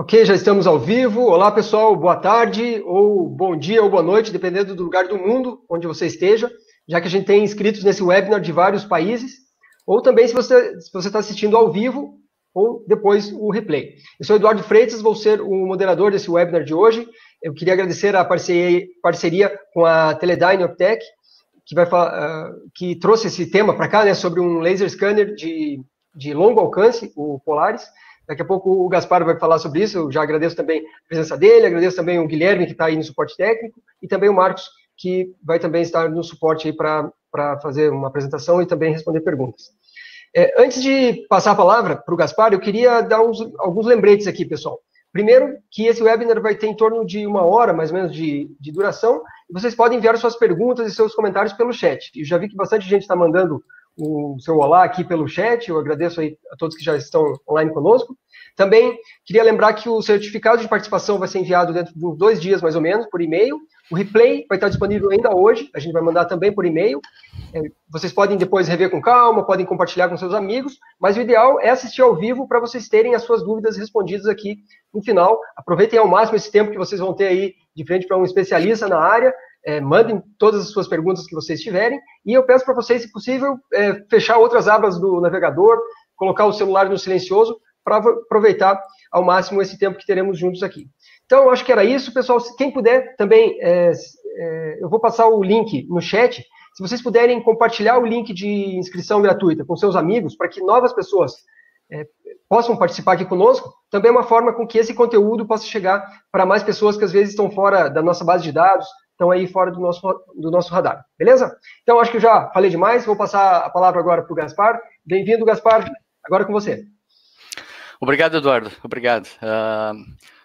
Ok, já estamos ao vivo. Olá, pessoal, boa tarde, ou bom dia, ou boa noite, dependendo do lugar do mundo onde você esteja, já que a gente tem inscritos nesse webinar de vários países, ou também se você está assistindo ao vivo, ou depois o replay. Eu sou Eduardo Freitas, vou ser o moderador desse webinar de hoje. Eu queria agradecer a parceria, parceria com a Teledyne Optech, que, vai, uh, que trouxe esse tema para cá, né, sobre um laser scanner de, de longo alcance, o Polaris, Daqui a pouco o Gaspar vai falar sobre isso. Eu já agradeço também a presença dele, agradeço também o Guilherme, que está aí no suporte técnico, e também o Marcos, que vai também estar no suporte aí para fazer uma apresentação e também responder perguntas. É, antes de passar a palavra para o Gaspar, eu queria dar uns, alguns lembretes aqui, pessoal. Primeiro, que esse webinar vai ter em torno de uma hora, mais ou menos, de, de duração, vocês podem enviar suas perguntas e seus comentários pelo chat. Eu já vi que bastante gente está mandando o seu olá aqui pelo chat, eu agradeço aí a todos que já estão online conosco. Também queria lembrar que o certificado de participação vai ser enviado dentro de dois dias, mais ou menos, por e-mail. O replay vai estar disponível ainda hoje, a gente vai mandar também por e-mail. É, vocês podem depois rever com calma, podem compartilhar com seus amigos, mas o ideal é assistir ao vivo para vocês terem as suas dúvidas respondidas aqui no final. Aproveitem ao máximo esse tempo que vocês vão ter aí de frente para um especialista na área é, mandem todas as suas perguntas que vocês tiverem, e eu peço para vocês, se possível, é, fechar outras abas do navegador, colocar o celular no silencioso, para aproveitar ao máximo esse tempo que teremos juntos aqui. Então, acho que era isso, pessoal. Quem puder também, é, é, eu vou passar o link no chat. Se vocês puderem compartilhar o link de inscrição gratuita com seus amigos, para que novas pessoas é, possam participar aqui conosco, também é uma forma com que esse conteúdo possa chegar para mais pessoas que às vezes estão fora da nossa base de dados, estão aí fora do nosso, do nosso radar. Beleza? Então, acho que eu já falei demais. Vou passar a palavra agora para o Gaspar. Bem-vindo, Gaspar. Agora com você. Obrigado, Eduardo. Obrigado. Uh,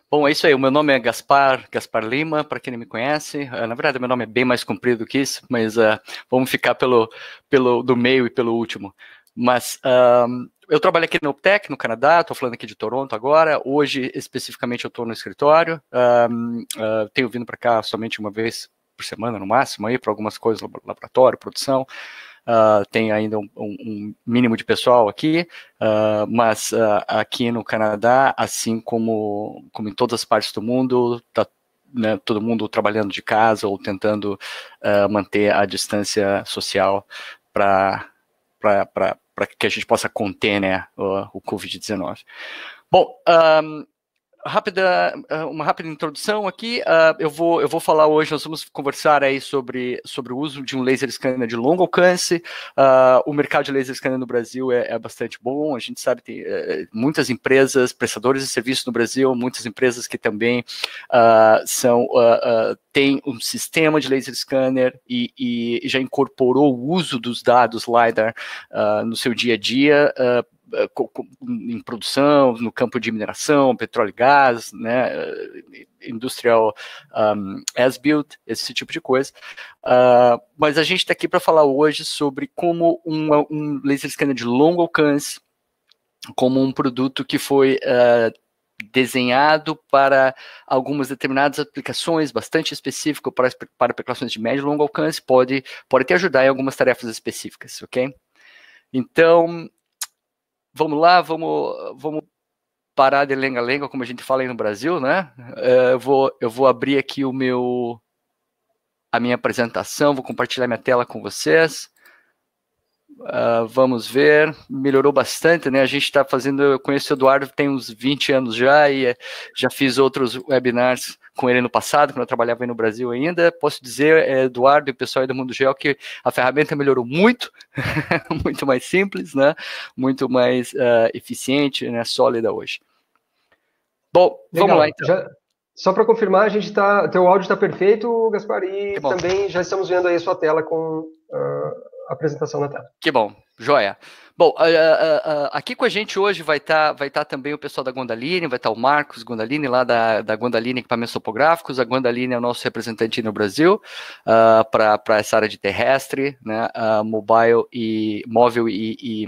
bom, é isso aí. O meu nome é Gaspar, Gaspar Lima, para quem não me conhece. Uh, na verdade, meu nome é bem mais comprido que isso, mas uh, vamos ficar pelo, pelo do meio e pelo último. Mas eu trabalho aqui no Uptech, no Canadá, estou falando aqui de Toronto agora. Hoje, especificamente, eu estou no escritório. Um, uh, tenho vindo para cá somente uma vez por semana, no máximo, aí para algumas coisas, laboratório, produção. Uh, tem ainda um, um, mínimo de pessoal aqui, uh, mas aqui no Canadá, assim como, como em todas as partes do mundo, está né, todo mundo trabalhando de casa ou tentando manter a distância social para para que a gente possa conter né, o, o Covid-19. Bom, um, rápida, ah, uma rápida introdução aqui. Uh, eu, vou, eu vou falar hoje, nós vamos conversar aí sobre, sobre o uso de um laser scanner de longo alcance. Uh, o mercado de laser scanner no Brasil é, é bastante bom. A gente sabe que tem uh, muitas empresas, prestadores de serviços no Brasil, muitas empresas que também são têm um sistema de laser scanner e, e, já incorporou o uso dos dados LiDAR no seu dia a dia em produção, no campo de mineração, petróleo e gás, né, eh, industrial um, as-built, esse tipo de coisa. Uh, mas a gente está aqui para falar hoje sobre como um, um, laser scanner de longo alcance, como um produto que foi uh, desenhado para algumas determinadas aplicações, bastante específico para, para aplicações de médio e longo alcance, pode, pode te ajudar em algumas tarefas específicas, ok? Então, vamos lá, vamos, vamos parar de lenga-lenga, como a gente fala aí no Brasil, né? É, eu, vou, eu vou abrir aqui o meu a minha apresentação, vou compartilhar minha tela com vocês. Uh, vamos ver, melhorou bastante, né? A gente está fazendo, eu conheço o Eduardo tem uns 20 anos já e é, já fiz outros webinars com ele no passado, quando eu trabalhava aí no Brasil ainda. Posso dizer, é, Eduardo e o pessoal aí do Mundo Geo, que a ferramenta melhorou muito, muito mais simples, né? Muito mais uh, eficiente, né? Sólida hoje. Bom, Legal. vamos lá então. Já, só para confirmar, a gente tá, teu áudio está perfeito, Gaspar, e também já estamos vendo aí a sua tela com uh, apresentação na tela. Que bom, joia. Bom, uh, uh, uh, aqui com a gente hoje vai estar tá, vai tá também o pessoal da Gondaline, vai estar tá o Marcos Gondaline, lá da, da Gondaline Equipamentos Topográficos. A Gondaline é o nosso representante no Brasil para essa área de terrestre, né, mobile e móvel e, e,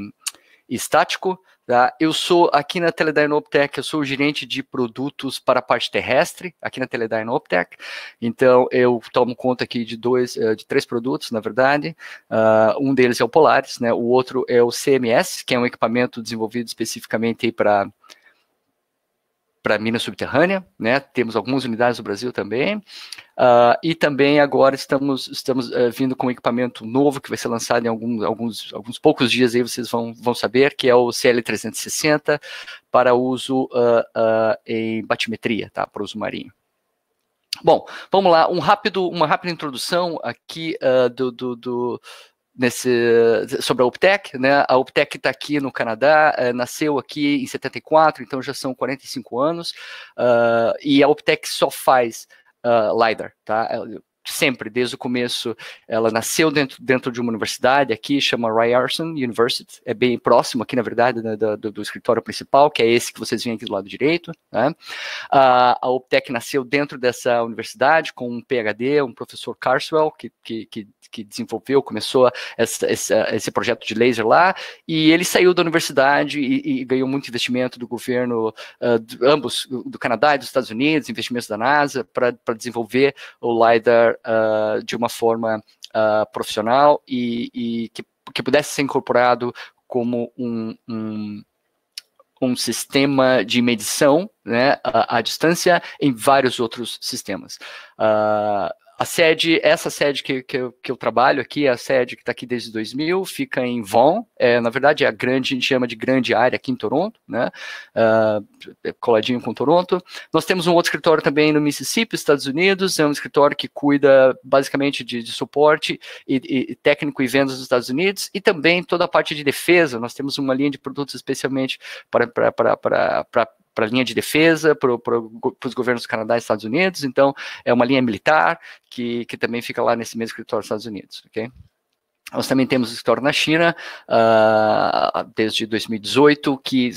e estático. Tá? Eu sou aqui na Teledyne eu sou o gerente de produtos para a parte terrestre aqui na Teledyne. Então eu tomo conta aqui de dois, eh, de três produtos, na verdade. Uh, um deles é o Polaris, né? O outro é o CMS, que é um equipamento desenvolvido especificamente para para mina subterrânea, né? Temos algumas unidades no Brasil também. Uh, e também agora estamos, estamos uh, vindo com um equipamento novo que vai ser lançado em alguns, alguns, alguns poucos dias aí vocês vão, vão saber, que é o CL360 para uso uh, em batimetria, tá? Para uso marinho. Bom, vamos lá, um rápido, uma rápida introdução aqui do, do, do nesse, sobre a Optec, né? A Optec está aqui no Canadá, é, nasceu aqui em 74, então já são 45 anos, uh, e a Optec só faz uh, LiDAR, tá? sempre, desde o começo, ela nasceu dentro, dentro de uma universidade aqui, chama Ryerson University, é bem próximo aqui, na verdade, né, do, do, escritório principal, que é esse que vocês veem aqui do lado direito. Né? Uh, a Optec nasceu dentro dessa universidade com um PhD, um professor Carswell, que, que, que que desenvolveu, começou essa, essa, esse projeto de laser lá, e ele saiu da universidade e, e ganhou muito investimento do governo, uh, do, ambos, do Canadá e dos Estados Unidos, investimentos da NASA, para desenvolver o LiDAR uh, de uma forma uh, profissional e, e que, que, pudesse ser incorporado como um, um um sistema de medição né, à, à, distância em vários outros sistemas. Uh, a sede, essa sede que, que, eu, que eu trabalho aqui, é a sede que está aqui desde 2000, fica em Vaughan, é, na verdade é a grande, a gente chama de grande área aqui em Toronto, né, uh, coladinho com Toronto. Nós temos um outro escritório também no Mississippi, Estados Unidos, é um escritório que cuida basicamente de, de suporte e, e, técnico e vendas nos Estados Unidos, e também toda a parte de defesa, nós temos uma linha de produtos especialmente para, para, para, para para a linha de defesa, para os governos do Canadá e Estados Unidos, então é uma linha militar que, que também fica lá nesse mesmo escritório dos Estados Unidos, ok? Nós também temos escritório na China uh, desde 2018, que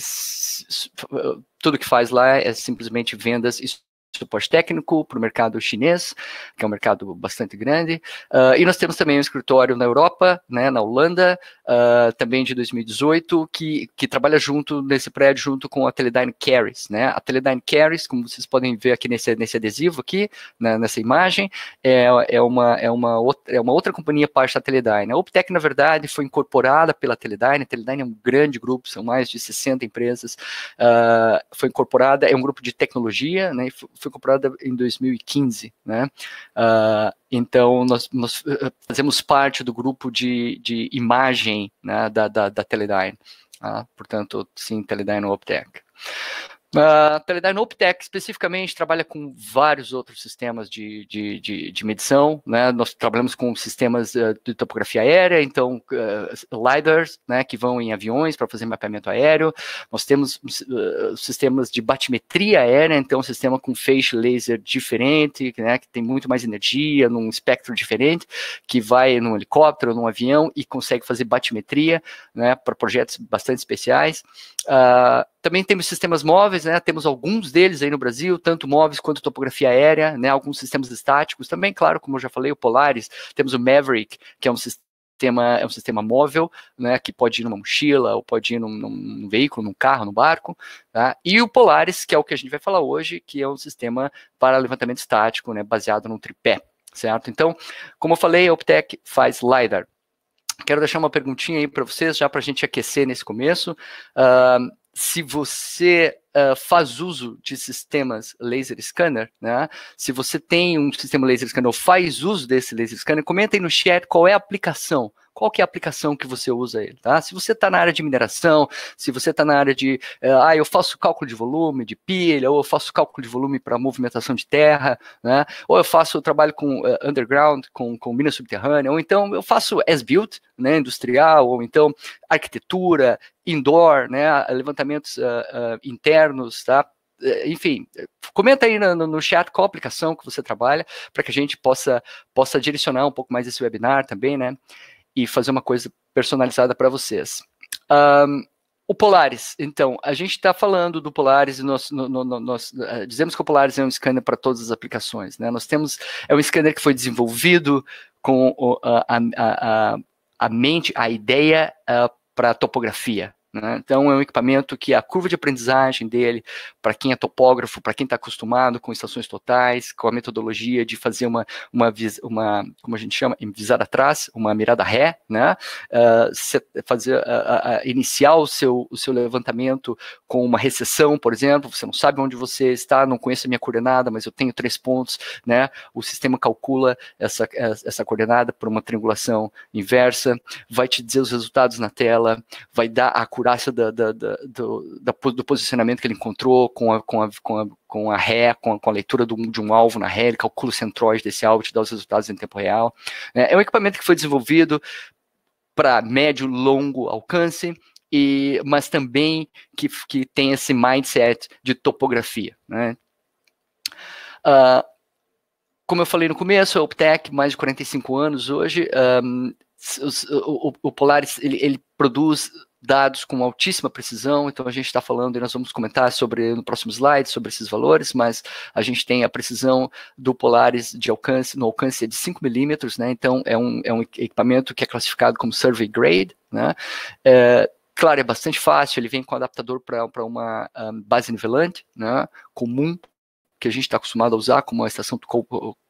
tudo que faz lá é simplesmente vendas e suporte técnico para o mercado chinês, que é um mercado bastante grande. Uh, e nós temos também um escritório na Europa, né, na Holanda, uh, também de 2018, que, que trabalha junto nesse prédio junto com a Teledyne Carries. Né? A Teledyne Carries, como vocês podem ver aqui nesse, nesse adesivo aqui, né, nessa imagem, é, é, uma, é, uma outra, é uma outra companhia parte da Teledyne. A Optec, na verdade, foi incorporada pela Teledyne. A Teledyne é um grande grupo, são mais de 60 empresas. Uh, foi incorporada, é um grupo de tecnologia, né, foi comprada em 2015, né? Uh, então, nós, nós, eh, fazemos parte do grupo de, de imagem né, da, da, da Teledyne. Uh, portanto, sim, Teledyne Optec. A Teledyne Optec especificamente trabalha com vários outros sistemas de, de, de, de medição, né? Nós trabalhamos com sistemas uh, de topografia aérea, então uh, LiDARs, né, que vão em aviões para fazer mapeamento aéreo. Nós temos uh, sistemas de batimetria aérea, então um sistema com phase laser diferente, né, que tem muito mais energia, num espectro diferente, que vai num helicóptero, num avião e consegue fazer batimetria, né, para projetos bastante especiais. Uh, também temos sistemas móveis, né? Temos alguns deles aí no Brasil, tanto móveis quanto topografia aérea, né? Alguns sistemas estáticos também, claro, como eu já falei, o Polaris. Temos o Maverick, que é um sistema é um sistema móvel, né, que pode ir numa mochila, ou pode ir num, num, veículo, num carro, num barco, tá? E o Polaris, que é o que a gente vai falar hoje, que é um sistema para levantamento estático, né, baseado num tripé, certo? Então, como eu falei, a Optec faz LiDAR. Quero deixar uma perguntinha aí para vocês, já para a gente aquecer nesse começo. Uh, se você uh, faz uso de sistemas laser scanner, né? Se você tem um sistema laser scanner ou faz uso desse laser scanner, comenta aí no chat qual é a aplicação qual que é a aplicação que você usa ele, tá? Se você está na área de mineração, se você está na área de, uh, ah, eu faço cálculo de volume de pilha, ou eu faço cálculo de volume para movimentação de terra, né? Ou eu faço trabalho com uh, underground, com, com mina subterrânea, ou então eu faço as-built, né, industrial, ou então arquitetura, indoor, né, levantamentos uh, internos, tá? enfim, comenta aí no, no, chat qual aplicação que você trabalha, para que a gente possa, possa direcionar um pouco mais esse webinar também, né? e fazer uma coisa personalizada para vocês. Um, o Polaris, então, a gente está falando do Polaris, nós, no, no, nós uh, dizemos que o Polaris é um scanner para todas as aplicações, né? Nós temos, é um scanner que foi desenvolvido com a, a, a, a, mente, a ideia uh, para topografia, Né? Então, é um equipamento que a curva de aprendizagem dele, para quem é topógrafo, para quem está acostumado com estações totais, com a metodologia de fazer uma, uma, uma como a gente chama, visada atrás, uma mirada ré, né? Uh, fazer, uh, uh, iniciar o seu, o seu levantamento com uma recessão, por exemplo, você não sabe onde você está, não conheço a minha coordenada, mas eu tenho três pontos, né? O sistema calcula essa, essa coordenada por uma triangulação inversa, vai te dizer os resultados na tela, vai dar a acurácia da, da, da, do, do, posicionamento que ele encontrou com a, com a, com a, com a ré, com a, com a leitura do, de um alvo na ré, ele calcula o centroide desse alvo, te dá os resultados em tempo real. É, é um equipamento que foi desenvolvido para médio longo alcance, e, mas também que, que tem esse mindset de topografia. Né? Uh, como eu falei no começo, a Optec, mais de 45 anos hoje, um, o, o, o, Polaris ele, ele, produz dados com altíssima precisão, então a gente está falando, e nós vamos comentar sobre no próximo slide sobre esses valores, mas a gente tem a precisão do Polaris de alcance, no alcance de 5 milímetros, né, então é um, é um equipamento que é classificado como survey grade, né, é, claro, é bastante fácil, ele vem com adaptador para uma um, base nivelante, né, comum, que a gente está acostumado a usar como uma estação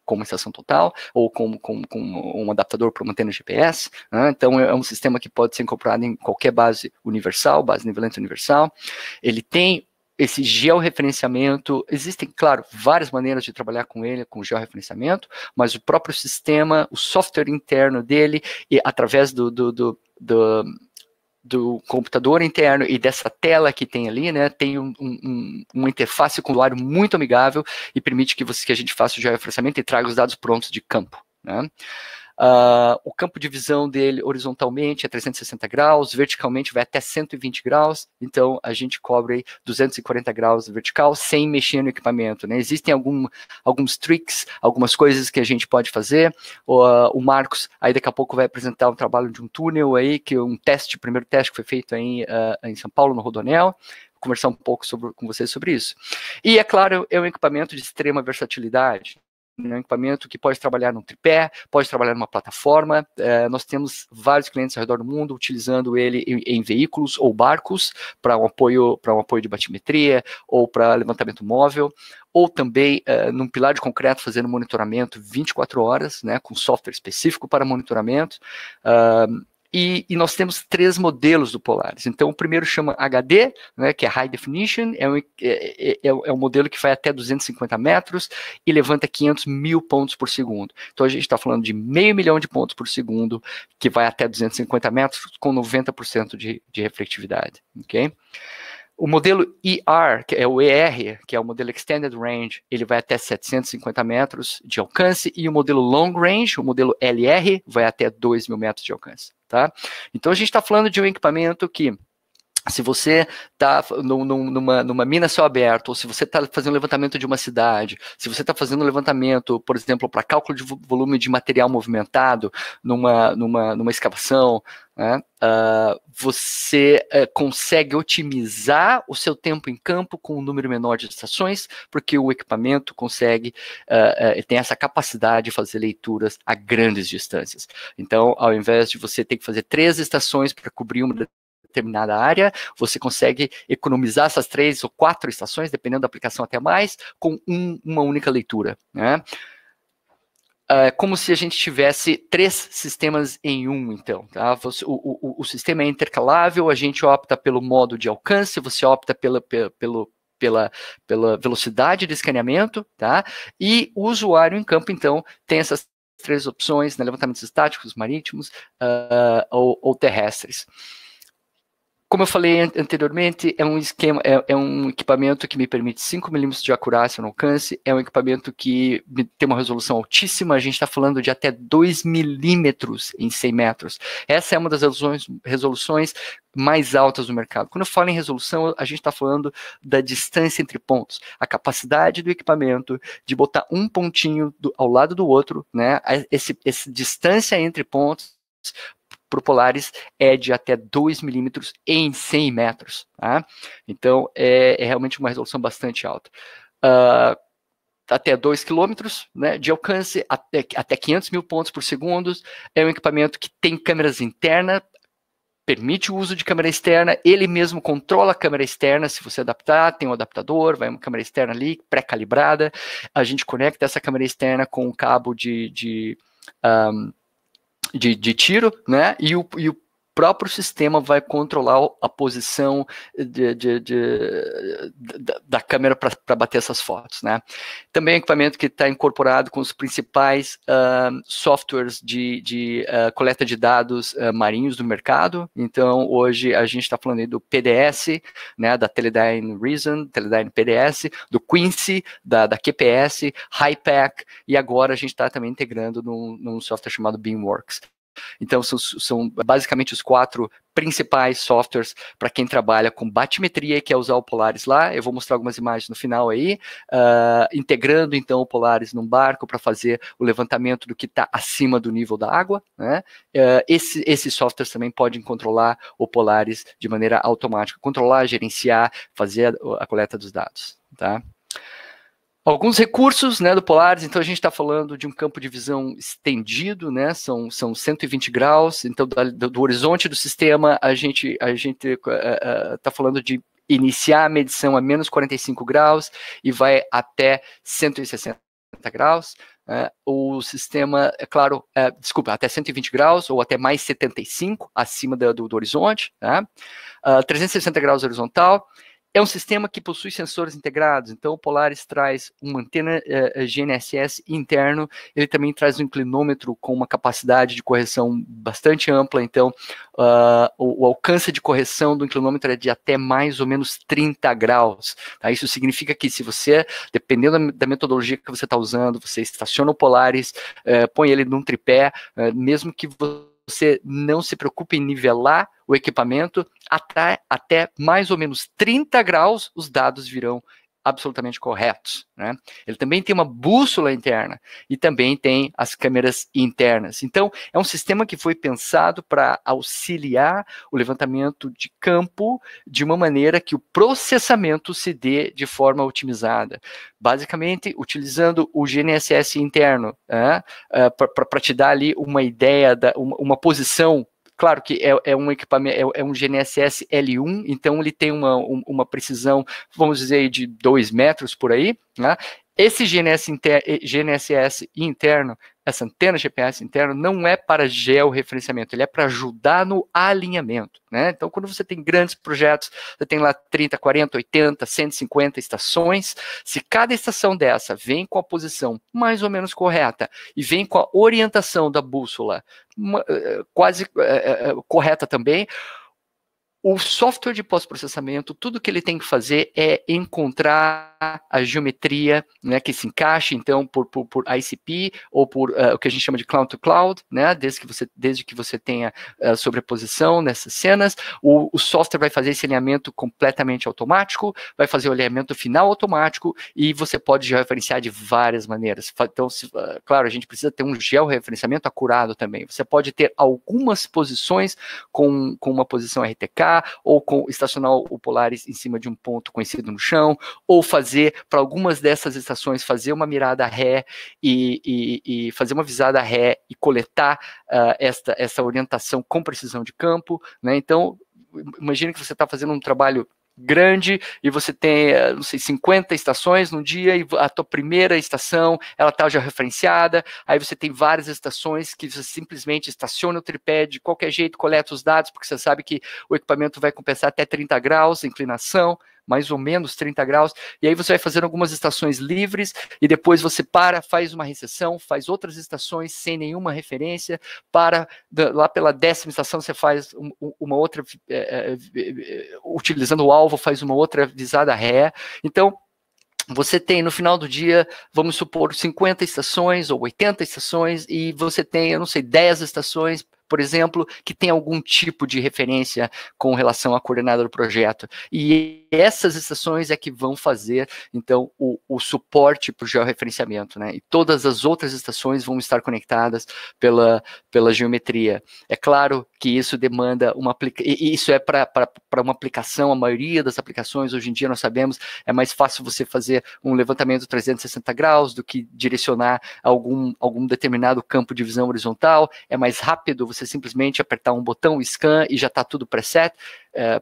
como estação total, ou com, com, com um adaptador para uma antena GPS. Né? Então, é um sistema que pode ser incorporado em qualquer base universal, base nivelante universal. Ele tem esse georreferenciamento, existem, claro, várias maneiras de trabalhar com ele, com georreferenciamento, mas o próprio sistema, o software interno dele, e através do, do, do, do do computador interno e dessa tela que tem ali, né, tem um, um, uma interface com o usuário muito amigável e permite que, você, que a gente faça o georreferenciamento e traga os dados prontos de campo. Né. Uh, o campo de visão dele horizontalmente é 360 graus, verticalmente vai até 120 graus, então a gente cobre 240 graus vertical sem mexer no equipamento. Né? Existem algum, alguns tricks, algumas coisas que a gente pode fazer. O, uh, o, Marcos aí daqui a pouco vai apresentar um trabalho de um túnel aí, que um teste, o primeiro teste que foi feito aí, uh, em São Paulo, no Rodonel conversar um pouco sobre, com vocês sobre isso. E, é claro, é um equipamento de extrema versatilidade um equipamento que pode trabalhar num tripé, pode trabalhar numa plataforma. É, nós temos vários clientes ao redor do mundo utilizando ele em, em veículos ou barcos para um apoio para um apoio de batimetria ou para levantamento móvel, ou também é, num pilar de concreto fazendo monitoramento 24 horas, né, com software específico para monitoramento. Uh, e, e, nós temos três modelos do Polaris. Então, o primeiro chama HD, né, que é High Definition, é um, é, é, é, é um modelo que vai até 250 metros e levanta 500 mil pontos por segundo. Então, a gente está falando de meio milhão de pontos por segundo, que vai até 250 metros, com 90% de, de refletividade. ok? O modelo ER, que é o ER, que é o modelo Extended Range, ele vai até 750 metros de alcance, e o modelo Long Range, o modelo LR, vai até 2 mil metros de alcance. Tá? Então a gente está falando de um equipamento que se você está numa, numa mina céu aberto, ou se você está fazendo levantamento de uma cidade, se você está fazendo levantamento, por exemplo, para cálculo de volume de material movimentado numa, numa, numa escavação, né, uh, você uh, consegue otimizar o seu tempo em campo com um número menor de estações, porque o equipamento consegue, uh, tem essa capacidade de fazer leituras a grandes distâncias. Então, ao invés de você ter que fazer três estações para cobrir uma determinada área, você consegue economizar essas três ou quatro estações, dependendo da aplicação até mais, com um, uma única leitura. Né? É como se a gente tivesse três sistemas em um, então. Tá? O, o, o, sistema é intercalável, a gente opta pelo modo de alcance, você opta pela, pela, pela, pela velocidade de escaneamento, tá? E o usuário em campo, então, tem essas três opções, né, levantamentos estáticos, marítimos uh, ou, ou terrestres. Como eu falei anteriormente, é um esquema, é, é um equipamento que me permite 5 milímetros de acurácia no alcance, é um equipamento que tem uma resolução altíssima, a gente está falando de até 2 milímetros em 100 metros. Essa é uma das resoluções, resoluções mais altas do mercado. Quando eu falo em resolução, a gente está falando da distância entre pontos, a capacidade do equipamento de botar um pontinho do, ao lado do outro, né? Esse, essa distância entre pontos para o Polaris é de até 2 milímetros em 100 metros. Tá? Então, é, é, realmente uma resolução bastante alta. Uh, até 2 quilômetros né, de alcance, até, até 500 mil pontos por segundo. É um equipamento que tem câmeras internas permite o uso de câmera externa, ele mesmo controla a câmera externa, se você adaptar, tem um adaptador, vai uma câmera externa ali, pré-calibrada, a gente conecta essa câmera externa com um cabo de, de, um, de, de, tiro, né, e o, e o próprio sistema vai controlar a posição de, de, de, da câmera para bater essas fotos, né? Também é um equipamento que está incorporado com os principais uh, softwares de, uh, coleta de dados uh, marinhos do mercado. Então, hoje a gente está falando do PDS, né, da Teledyne Reason, Teledyne PDS, do Quincy, da, da QPS, HiPAC, e agora a gente está também integrando num, num software chamado Beamworks. Então, são, são basicamente os quatro principais softwares para quem trabalha com batimetria e quer usar o Polaris lá. Eu vou mostrar algumas imagens no final aí, uh, integrando então o Polaris num barco para fazer o levantamento do que está acima do nível da água. Né? Uh, esse, esses softwares também podem controlar o Polaris de maneira automática, controlar, gerenciar, fazer a, a coleta dos dados. Tá? Alguns recursos né, do Polaris, então a gente está falando de um campo de visão estendido, né, são, são 120 graus, então do, do horizonte do sistema a gente a gente está uh, uh, falando de iniciar a medição a menos 45 graus e vai até 160 graus. Uh, o sistema, é claro, uh, desculpa, até 120 graus ou até mais 75 acima do, do, do horizonte, tá? uh, 360 graus horizontal é um sistema que possui sensores integrados, então o Polaris traz uma antena eh, GNSS interno, ele também traz um inclinômetro com uma capacidade de correção bastante ampla, então uh, o, o, alcance de correção do inclinômetro é de até mais ou menos 30 graus. Tá? Isso significa que se você, dependendo da, da metodologia que você está usando, você estaciona o Polaris, eh, põe ele num tripé, eh, mesmo que você não se preocupe em nivelar o equipamento, até, até mais ou menos 30 graus, os dados virão absolutamente corretos. Né? Ele também tem uma bússola interna e também tem as câmeras internas. Então, é um sistema que foi pensado para auxiliar o levantamento de campo de uma maneira que o processamento se dê de forma otimizada. Basicamente, utilizando o GNSS interno né? uh, para te dar ali uma ideia, da, uma, uma posição Claro que é, é um equipamento, é, é, um GNSS L1, então ele tem uma, uma precisão, vamos dizer, de 2 metros por aí, né? Esse GNS inter, GNSS interno, essa antena GPS interna, não é para georreferenciamento, ele é para ajudar no alinhamento. Né? Então, quando você tem grandes projetos, você tem lá 30, 40, 80, 150 estações, se cada estação dessa vem com a posição mais ou menos correta e vem com a orientação da bússola eh, quase é, é, correta também, o software de pós-processamento, tudo que ele tem que fazer é encontrar a geometria né, que se encaixe, então, por, por, por ICP ou por uh, o que a gente chama de cloud to cloud, né, desde, que você, desde que você tenha uh, sobreposição nessas cenas. O, o, software vai fazer esse alinhamento completamente automático, vai fazer o alinhamento final automático e você pode georreferenciar de várias maneiras. Então, se, uh, claro, a gente precisa ter um georreferenciamento acurado também. Você pode ter algumas posições com, com uma posição RTK, ou com estacionar o Polaris em cima de um ponto conhecido no chão, ou fazer, para algumas dessas estações, fazer uma mirada ré e, e, e fazer uma visada ré e coletar uh, esta, essa orientação com precisão de campo. Né? Então, imagine que você está fazendo um trabalho grande e você tem, eh, não sei, 50 estações num dia e a tua primeira estação, ela está já referenciada, aí você tem várias estações que você simplesmente estaciona o tripé de qualquer jeito, coleta os dados, porque você sabe que o equipamento vai compensar até 30 graus inclinação, mais ou menos 30 graus, e aí você vai fazendo algumas estações livres, e depois você para, faz uma recessão, faz outras estações sem nenhuma referência, para, lá pela décima estação você faz uma outra, é, é, utilizando o alvo, faz uma outra visada ré, então você tem no final do dia, vamos supor, 50 estações ou 80 estações, e você tem, eu não sei, 10 estações por exemplo, que tem algum tipo de referência com relação à coordenada do projeto. E essas estações é que vão fazer, então, o, o suporte para o georreferenciamento, né? E todas as outras estações vão estar conectadas pela, pela geometria. É claro que isso demanda uma e isso é para uma aplicação, a maioria das aplicações hoje em dia nós sabemos é mais fácil você fazer um levantamento 360 graus do que direcionar algum, algum determinado campo de visão horizontal, é mais rápido você você simplesmente apertar um botão scan e já está tudo preset, é,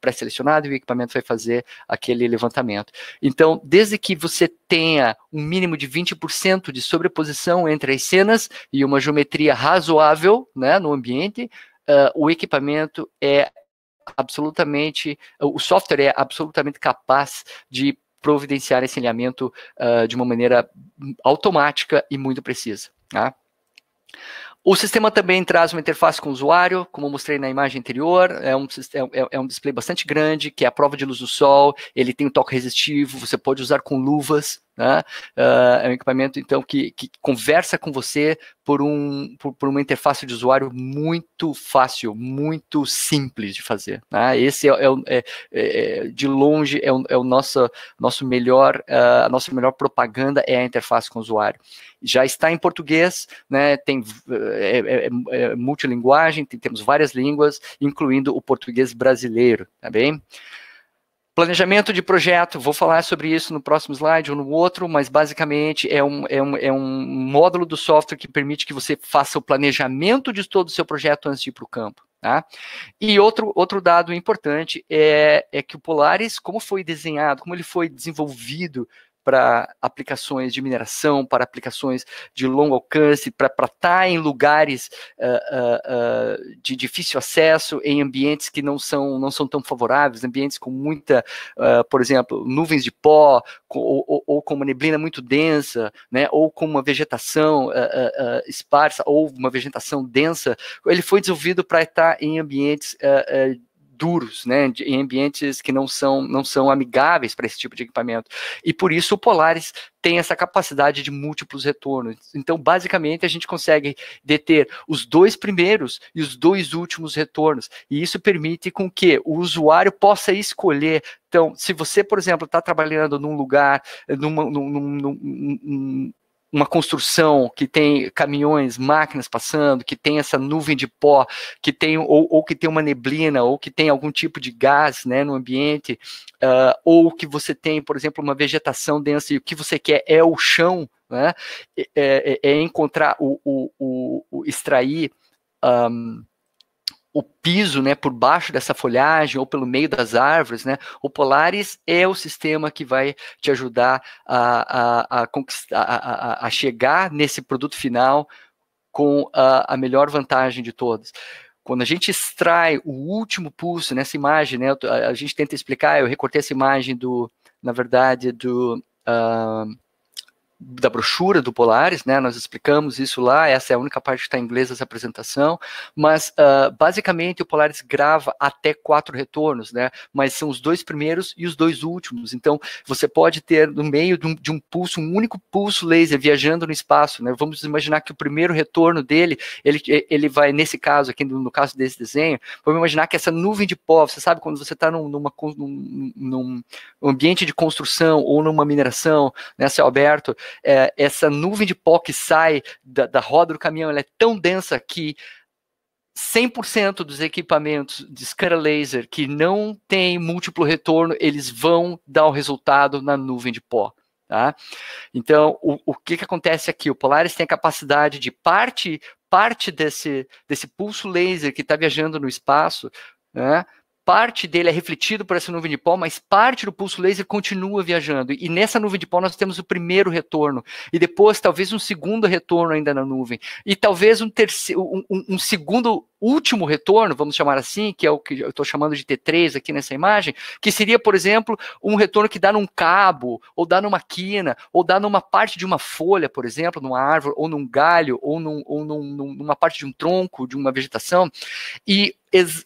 pré-selecionado pré, pré e o equipamento vai fazer aquele levantamento. Então, desde que você tenha um mínimo de 20% de sobreposição entre as cenas e uma geometria razoável né, no ambiente, uh, o equipamento é absolutamente, o software é absolutamente capaz de providenciar esse alinhamento uh, de uma maneira automática e muito precisa. Tá? O sistema também traz uma interface com o usuário, como eu mostrei na imagem anterior, é um, é, é um display bastante grande, que é a prova de luz do sol, ele tem um toque resistivo, você pode usar com luvas, né? Uh, é um equipamento, então, que, que conversa com você por, um, por, por, uma interface de usuário muito fácil, muito simples de fazer. Né? Esse é, é, é, é, de longe é o, é o nosso, nosso melhor, uh, a nossa melhor propaganda é a interface com o usuário. Já está em português, né? tem é, é, é multilinguagem, tem, temos várias línguas, incluindo o português brasileiro, tá bem? Planejamento de projeto, vou falar sobre isso no próximo slide ou no outro, mas basicamente é um, é um, é um módulo do software que permite que você faça o planejamento de todo o seu projeto antes de ir para o campo. Tá? E outro, outro dado importante é, é que o Polaris, como foi desenhado, como ele foi desenvolvido para aplicações de mineração, para aplicações de longo alcance, para estar tá em lugares uh, uh, uh, de difícil acesso, em ambientes que não são, não são tão favoráveis, ambientes com muita, por exemplo, nuvens de pó, com, ou, ou, com uma neblina muito densa, né, ou com uma vegetação esparsa, ou uma vegetação densa, ele foi desenvolvido para estar em ambientes duros, né, em ambientes que não são, não são amigáveis para esse tipo de equipamento. E por isso o Polaris tem essa capacidade de múltiplos retornos. Então, basicamente, a gente consegue deter os dois primeiros e os dois últimos retornos. E isso permite com que o usuário possa escolher. Então, se você, por exemplo, está trabalhando num lugar, numa, num, num, num, uma construção que tem caminhões, máquinas passando, que tem essa nuvem de pó, que tem ou, ou que tem uma neblina, ou que tem algum tipo de gás né, no ambiente, uh, ou que você tem, por exemplo, uma vegetação densa e o que você quer é o chão, né, é, é, é encontrar o, o, o, o extrair um, o piso, né, por baixo dessa folhagem ou pelo meio das árvores, né, o Polaris é o sistema que vai te ajudar a, a, a conquistar, a, a, chegar nesse produto final com a, melhor vantagem de todas. Quando a gente extrai o último pulso nessa imagem, né, a, gente tenta explicar, eu recortei essa imagem do, na verdade, do uh, da brochura do Polaris, né? Nós explicamos isso lá, essa é a única parte que está em inglês dessa apresentação, mas uh, basicamente o Polaris grava até quatro retornos, né? Mas são os dois primeiros e os dois últimos. Então você pode ter no meio de um, de um pulso, um único pulso laser viajando no espaço, né? Vamos imaginar que o primeiro retorno dele, ele, ele vai, nesse caso aqui, no, no caso desse desenho, vamos imaginar que essa nuvem de pó, você sabe quando você está num, num, num ambiente de construção ou numa mineração, né, céu aberto, é, essa nuvem de pó que sai da, da roda do caminhão é tão densa que 100% dos equipamentos de scanner laser que não tem múltiplo retorno, eles vão dar o resultado na nuvem de pó. Tá? Então, o, o que, que acontece aqui? O Polaris tem a capacidade de parte parte desse, desse pulso laser que está viajando no espaço, né, parte dele é refletido por essa nuvem de pó, mas parte do pulso laser continua viajando. E nessa nuvem de pó nós temos o primeiro retorno, e depois talvez um segundo retorno ainda na nuvem, e talvez um terceiro, um, um, segundo último retorno, vamos chamar assim, que é o que eu estou chamando de T3 aqui nessa imagem, que seria, por exemplo, um retorno que dá num cabo, ou dá numa quina, ou dá numa parte de uma folha, por exemplo, numa árvore, ou num galho, ou, num, ou num, numa parte de um tronco, de uma vegetação. E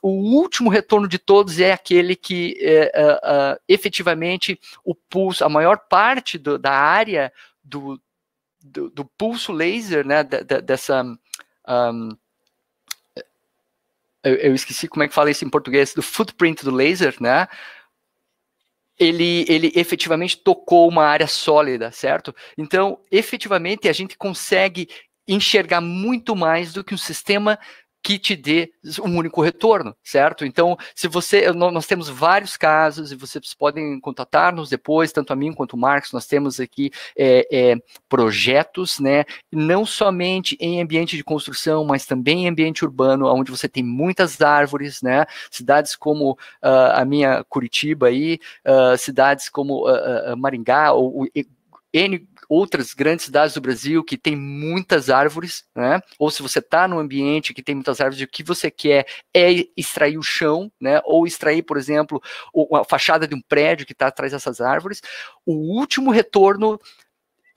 o último retorno de todos é aquele que é, é, é, efetivamente o pulso, a maior parte do, da área do, do, do, pulso laser, né, dessa. Um, eu, eu, esqueci como é que fala isso em português, do footprint do laser, né? Ele, ele efetivamente tocou uma área sólida, certo? Então, efetivamente, a gente consegue enxergar muito mais do que um sistema que te dê um único retorno, certo? Então, se você, nós temos vários casos e vocês podem contatar-nos depois, tanto a mim quanto o Marcos, nós temos aqui é, é, projetos, né? Não somente em ambiente de construção, mas também em ambiente urbano, onde você tem muitas árvores, né? Cidades como uh, a minha Curitiba aí, uh, cidades como uh, Maringá ou, N outras grandes cidades do Brasil que tem muitas árvores, né? Ou se você está num ambiente que tem muitas árvores, o que você quer é extrair o chão, né? Ou extrair, por exemplo, a fachada de um prédio que está atrás dessas árvores. O último retorno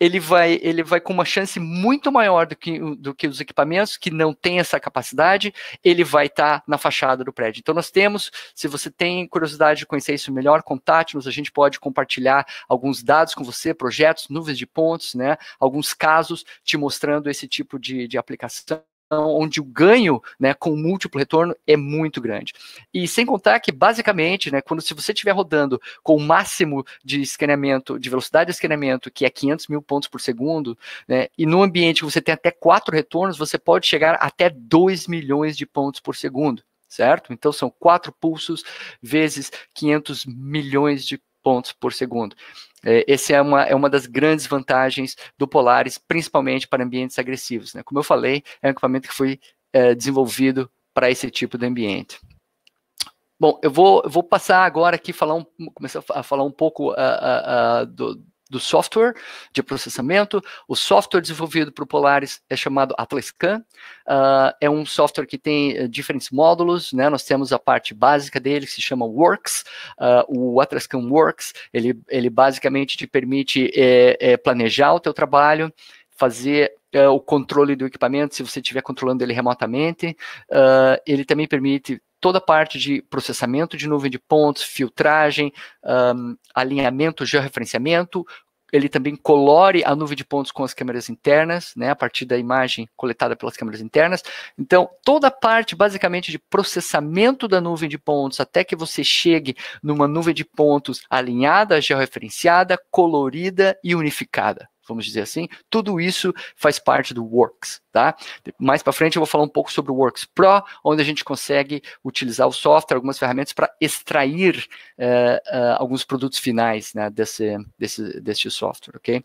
ele vai, ele vai com uma chance muito maior do que, do que os equipamentos que não têm essa capacidade, ele vai estar tá na fachada do prédio. Então, nós temos, se você tem curiosidade de conhecer isso melhor, contate-nos, a gente pode compartilhar alguns dados com você, projetos, nuvens de pontos, né, alguns casos te mostrando esse tipo de, de aplicação onde o ganho né, com múltiplo retorno é muito grande. E sem contar que, basicamente, né, quando se você estiver rodando com o máximo de escaneamento, de velocidade de escaneamento, que é 500 mil pontos por segundo, né, e no ambiente que você tem até quatro retornos, você pode chegar até 2 milhões de pontos por segundo certo? Então são quatro pulsos vezes 500 milhões de pontos por segundo. É, essa é uma, é uma das grandes vantagens do Polaris, principalmente para ambientes agressivos. Né? Como eu falei, é um equipamento que foi é, desenvolvido para esse tipo de ambiente. Bom, eu vou, eu vou passar agora aqui falar um, começar a falar um pouco uh, uh, uh, do, do software de processamento. O software desenvolvido para o Polaris é chamado AtlasCAN. Uh, é um software que tem uh, diferentes módulos, né? Nós temos a parte básica dele que se chama Works. Uh, o AtlasCAN Works, ele, ele basicamente te permite é, é, planejar o teu trabalho, fazer uh, o controle do equipamento, se você estiver controlando ele remotamente. Uh, ele também permite toda a parte de processamento de nuvem de pontos, filtragem, um, alinhamento, georreferenciamento, ele também colore a nuvem de pontos com as câmeras internas, né, a partir da imagem coletada pelas câmeras internas. Então, toda a parte, basicamente, de processamento da nuvem de pontos, até que você chegue numa nuvem de pontos alinhada, georreferenciada, colorida e unificada vamos dizer assim, tudo isso faz parte do Works, tá? Mais para frente eu vou falar um pouco sobre o Works Pro, onde a gente consegue utilizar o software, algumas ferramentas para extrair uh, uh, alguns produtos finais né, desse, desse, desse software, ok?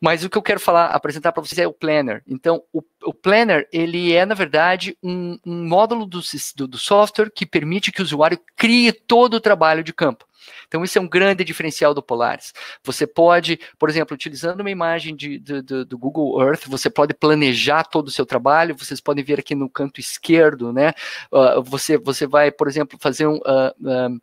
Mas o que eu quero falar, apresentar para vocês é o Planner. Então, o, o Planner, ele é, na verdade, um, um módulo do, do, do software que permite que o usuário crie todo o trabalho de campo. Então, isso é um grande diferencial do Polaris. Você pode, por exemplo, utilizando uma imagem de, de, de, do Google Earth, você pode planejar todo o seu trabalho. Vocês podem ver aqui no canto esquerdo, né? Uh, você, você vai, por exemplo, fazer um. Uh,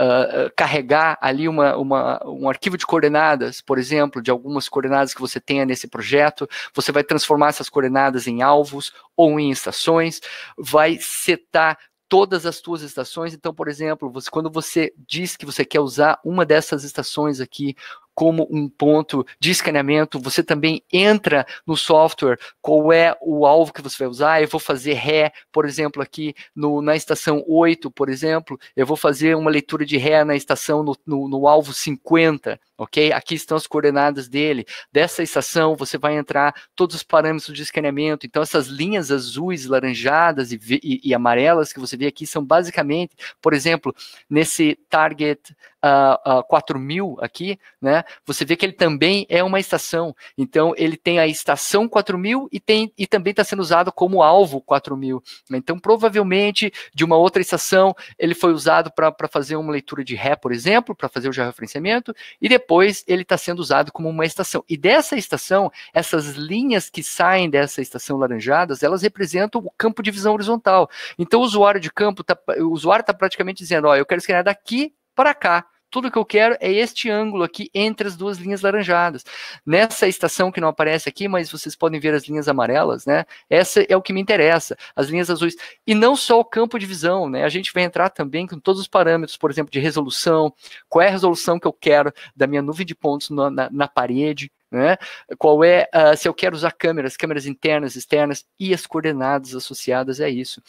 Uh, carregar ali uma, uma, um arquivo de coordenadas, por exemplo, de algumas coordenadas que você tenha nesse projeto, você vai transformar essas coordenadas em alvos ou em estações, vai setar todas as tuas estações. Então, por exemplo, você, quando você diz que você quer usar uma dessas estações aqui como um ponto de escaneamento, você também entra no software, qual é o alvo que você vai usar, eu vou fazer ré, por exemplo, aqui no, na estação 8, por exemplo, eu vou fazer uma leitura de ré na estação no, no, no alvo 50, ok? Aqui estão as coordenadas dele. Dessa estação, você vai entrar todos os parâmetros de escaneamento. Então, essas linhas azuis, laranjadas e, e, e amarelas que você vê aqui são basicamente, por exemplo, nesse target uh, uh, 4000 aqui, né? Você vê que ele também é uma estação. Então, ele tem a estação 4000 e, tem, e também está sendo usado como alvo 4000. Então, provavelmente, de uma outra estação, ele foi usado para fazer uma leitura de ré, por exemplo, para fazer o georreferenciamento, e depois ele está sendo usado como uma estação. E dessa estação, essas linhas que saem dessa estação laranjadas, elas representam o campo de visão horizontal. Então, o usuário de campo, tá, o usuário está praticamente dizendo, ó, eu quero escanear daqui para cá. Tudo que eu quero é este ângulo aqui entre as duas linhas laranjadas. Nessa estação que não aparece aqui, mas vocês podem ver as linhas amarelas, né? Essa é o que me interessa, as linhas azuis. E não só o campo de visão, né? A gente vai entrar também com todos os parâmetros, por exemplo, de resolução, qual é a resolução que eu quero da minha nuvem de pontos na, na, na parede, né? Qual é, uh, se eu quero usar câmeras, câmeras internas, externas e as coordenadas associadas a isso.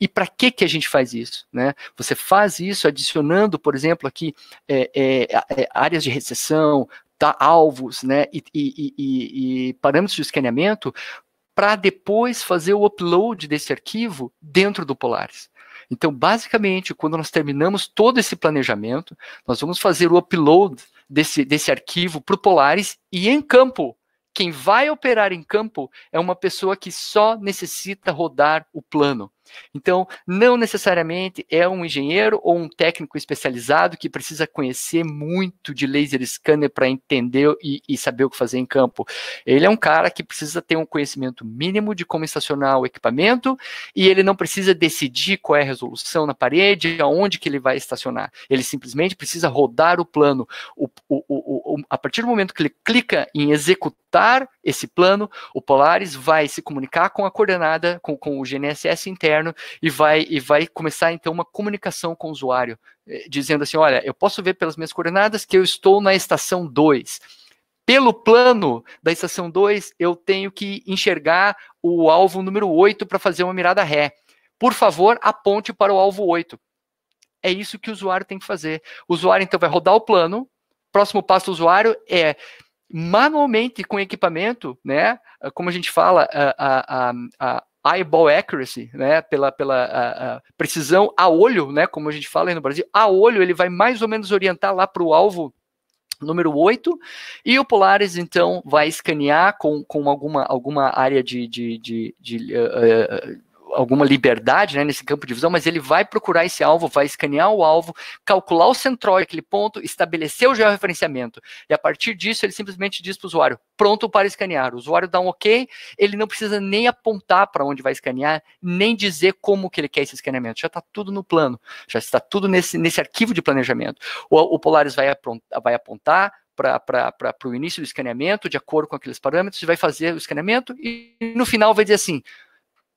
E para que que a gente faz isso, né? Você faz isso adicionando, por exemplo, aqui é, é, é, áreas de recessão, tá, alvos, né? E, e, e, e parâmetros de escaneamento para depois fazer o upload desse arquivo dentro do Polaris. Então, basicamente, quando nós terminamos todo esse planejamento, nós vamos fazer o upload desse, desse arquivo para o Polaris e em campo. Quem vai operar em campo é uma pessoa que só necessita rodar o plano. Então, não necessariamente é um engenheiro ou um técnico especializado que precisa conhecer muito de laser scanner para entender e, e, saber o que fazer em campo. Ele é um cara que precisa ter um conhecimento mínimo de como estacionar o equipamento e ele não precisa decidir qual é a resolução na parede, aonde que ele vai estacionar. Ele simplesmente precisa rodar o plano. O, o, o, a partir do momento que ele clica em executar esse plano, o Polaris vai se comunicar com a coordenada, com, com o GNSS interno interno e vai, e vai começar então uma comunicação com o usuário, eh, dizendo assim: olha, eu posso ver pelas minhas coordenadas que eu estou na estação 2. Pelo plano da estação 2, eu tenho que enxergar o alvo número 8 para fazer uma mirada ré. Por favor, aponte para o alvo 8. É isso que o usuário tem que fazer. O usuário, então, vai rodar o plano. Próximo passo do usuário é manualmente com equipamento, né? Como a gente fala, a, a, eyeball accuracy, né, pela, pela a, a precisão a olho, né, como a gente fala aí no Brasil, a olho ele vai mais ou menos orientar lá para o alvo número 8, e o Polaris, então, vai escanear com, com alguma, alguma área de, de, de, de uh, uh, alguma liberdade né, nesse campo de visão, mas ele vai procurar esse alvo, vai escanear o alvo, calcular o centroide aquele ponto, estabelecer o georreferenciamento. E a partir disso, ele simplesmente diz para o usuário, pronto para escanear. O usuário dá um ok, ele não precisa nem apontar para onde vai escanear, nem dizer como que ele quer esse escaneamento. Já está tudo no plano, já está tudo nesse, nesse arquivo de planejamento. O, o Polaris vai, apontar, vai apontar para o início do escaneamento, de acordo com aqueles parâmetros, e vai fazer o escaneamento, e no final vai dizer assim,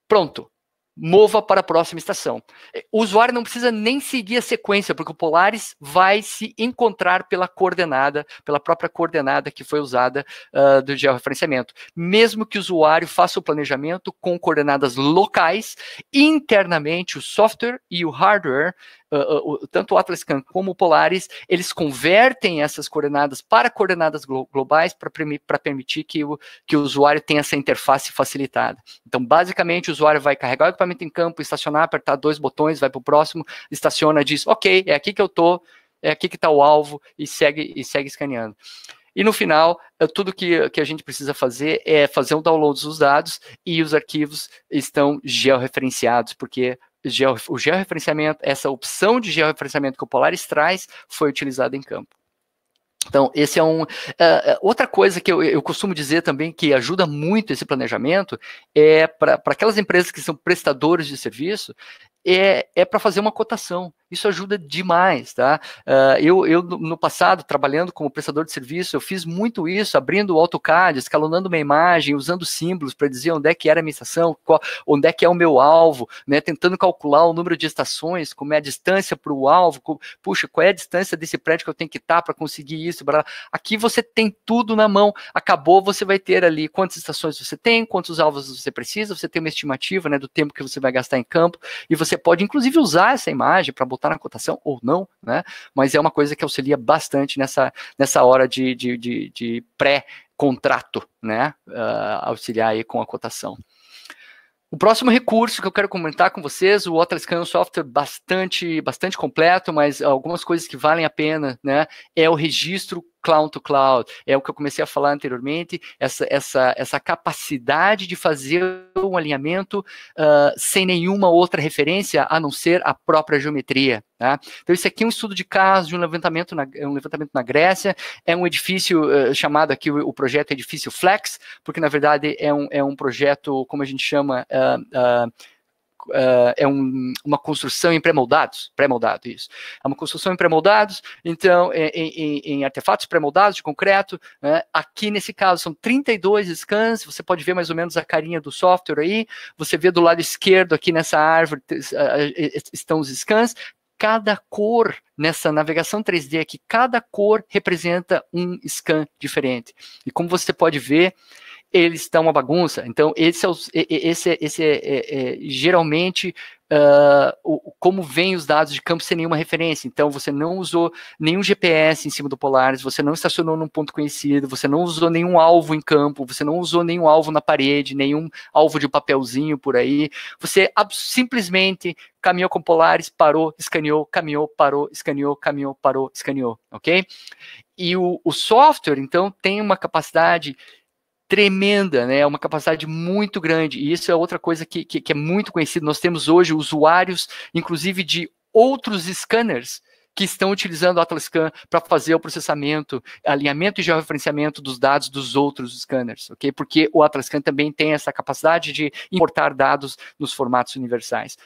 pronto, mova para a próxima estação. É, o usuário não precisa nem seguir a sequência, porque o Polaris vai se encontrar pela coordenada, pela própria coordenada que foi usada uh, do georreferenciamento. Mesmo que o usuário faça o planejamento com coordenadas locais, internamente o software e o hardware tanto o Atlas Scan como o Polaris, eles convertem essas coordenadas para coordenadas glo globais para permitir que o, que o usuário tenha essa interface facilitada. Então, basicamente, o usuário vai carregar o equipamento em campo, estacionar, apertar dois botões, vai para o próximo, estaciona, diz, ok, é aqui que eu estou, é aqui que está o alvo, e segue, e segue escaneando. E no final, é tudo que, que a gente precisa fazer é fazer um download dos dados e os arquivos estão georreferenciados, porque o georreferenciamento, essa opção de georreferenciamento que o Polaris traz, foi utilizada em campo. Então, esse é um. Uh, outra coisa que eu, eu, costumo dizer também que ajuda muito esse planejamento é para aquelas empresas que são prestadores de serviço, é, é para fazer uma cotação. Isso ajuda demais, tá? Uh, eu, eu, no passado, trabalhando como prestador de serviço, eu fiz muito isso, abrindo o AutoCAD, escalonando uma imagem, usando símbolos para dizer onde é que era a minha estação, qual, onde é que é o meu alvo, né? Tentando calcular o número de estações, como é a distância para o alvo, puxa, qual é a distância desse prédio que eu tenho que estar para conseguir isso? Blá, blá. Aqui você tem tudo na mão, acabou, você vai ter ali quantas estações você tem, quantos alvos você precisa, você tem uma estimativa né, do tempo que você vai gastar em campo, e você pode, inclusive, usar essa imagem para botar na cotação ou não, né? Mas é uma coisa que auxilia bastante nessa, nessa hora de, de, de, de pré-contrato, né? Uh, auxiliar aí com a cotação. O próximo recurso que eu quero comentar com vocês, o Otrascan é um software bastante, bastante completo, mas algumas coisas que valem a pena, né? É o registro cloud to cloud, é o que eu comecei a falar anteriormente, essa, essa, essa capacidade de fazer um alinhamento uh, sem nenhuma outra referência a não ser a própria geometria. Tá? Então, isso aqui é um estudo de caso de um levantamento na, um levantamento na Grécia, é um edifício uh, chamado aqui, o, o, projeto Edifício Flex, porque na verdade é um, é um projeto, como a gente chama, uh, uh, é um, uma construção em pré-moldados, pré-moldado, isso. É uma construção em pré-moldados, então, em, em, em artefatos pré-moldados de concreto. Né? Aqui, nesse caso, são 32 scans, você pode ver mais ou menos a carinha do software aí, você vê do lado esquerdo, aqui nessa árvore, estão os scans, cada cor nessa navegação 3D aqui, cada cor representa um scan diferente. E como você pode ver, eles estão uma bagunça. Então, esse é, esse, esse é, é, é, geralmente uh, o, como vem os dados de campo sem nenhuma referência. Então, você não usou nenhum GPS em cima do Polaris, você não estacionou num ponto conhecido, você não usou nenhum alvo em campo, você não usou nenhum alvo na parede, nenhum alvo de papelzinho por aí. Você simplesmente caminhou com Polaris, parou, escaneou, caminhou, parou, escaneou, caminhou, parou, escaneou, ok? E o, o software, então, tem uma capacidade tremenda, né? Uma capacidade muito grande. E isso é outra coisa que, que, que é muito conhecido. Nós temos hoje usuários, inclusive de outros scanners, que estão utilizando o Atlas Scan para fazer o processamento, alinhamento e georreferenciamento dos dados dos outros scanners, ok? Porque o Atlas Scan também tem essa capacidade de importar dados nos formatos universais.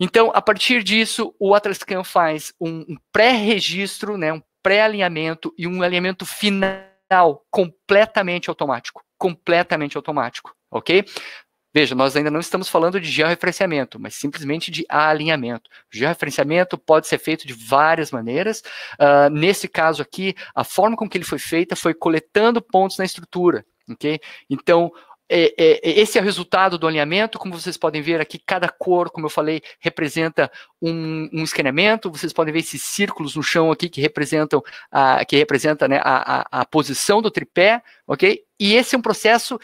Então, a partir disso, o Atlas Scan faz um, um pré-registro, né, um pré-alinhamento e um alinhamento final completamente automático, completamente automático, ok? Veja, nós ainda não estamos falando de georreferenciamento, mas simplesmente de alinhamento. O georreferenciamento pode ser feito de várias maneiras. Uh, nesse caso aqui, a forma com que ele foi feita foi coletando pontos na estrutura, ok? Então, é, é, esse é o resultado do alinhamento, como vocês podem ver aqui, cada cor, como eu falei, representa um, um escaneamento, vocês podem ver esses círculos no chão aqui que representam, a, que representa né, a, a, a posição do tripé, ok? E esse é um processo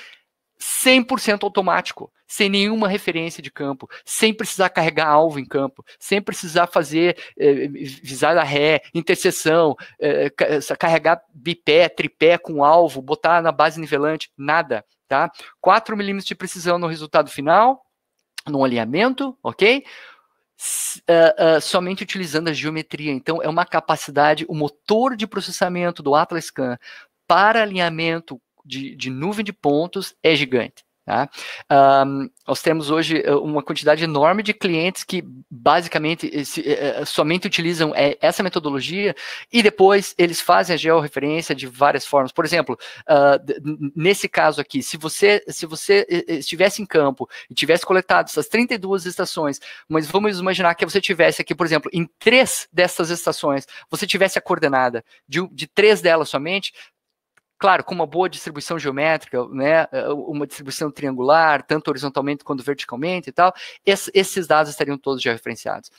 100% automático, sem nenhuma referência de campo, sem precisar carregar alvo em campo, sem precisar fazer eh, visada ré, interseção, eh, carregar bipé, tripé com alvo, botar na base nivelante, nada tá? 4 milímetros de precisão no resultado final, no alinhamento, ok? Uh, uh, somente utilizando a geometria. Então, é uma capacidade, o motor de processamento do Atlas Scan para alinhamento de, de nuvem de pontos é gigante. Tá? Um, nós temos hoje eh, uma quantidade enorme de clientes que basicamente esse, é, somente utilizam essa metodologia e depois eles fazem a georreferência de várias formas. Por exemplo, uh, nesse caso aqui, se você, se você estivesse em campo e tivesse coletado essas 32 estações, mas vamos imaginar que você tivesse aqui, por exemplo, em três dessas estações, você tivesse a coordenada de, de três delas somente, claro, com uma boa distribuição geométrica, né, eh, uma distribuição triangular, tanto horizontalmente quanto verticalmente e tal, esses dados estariam todos já referenciados.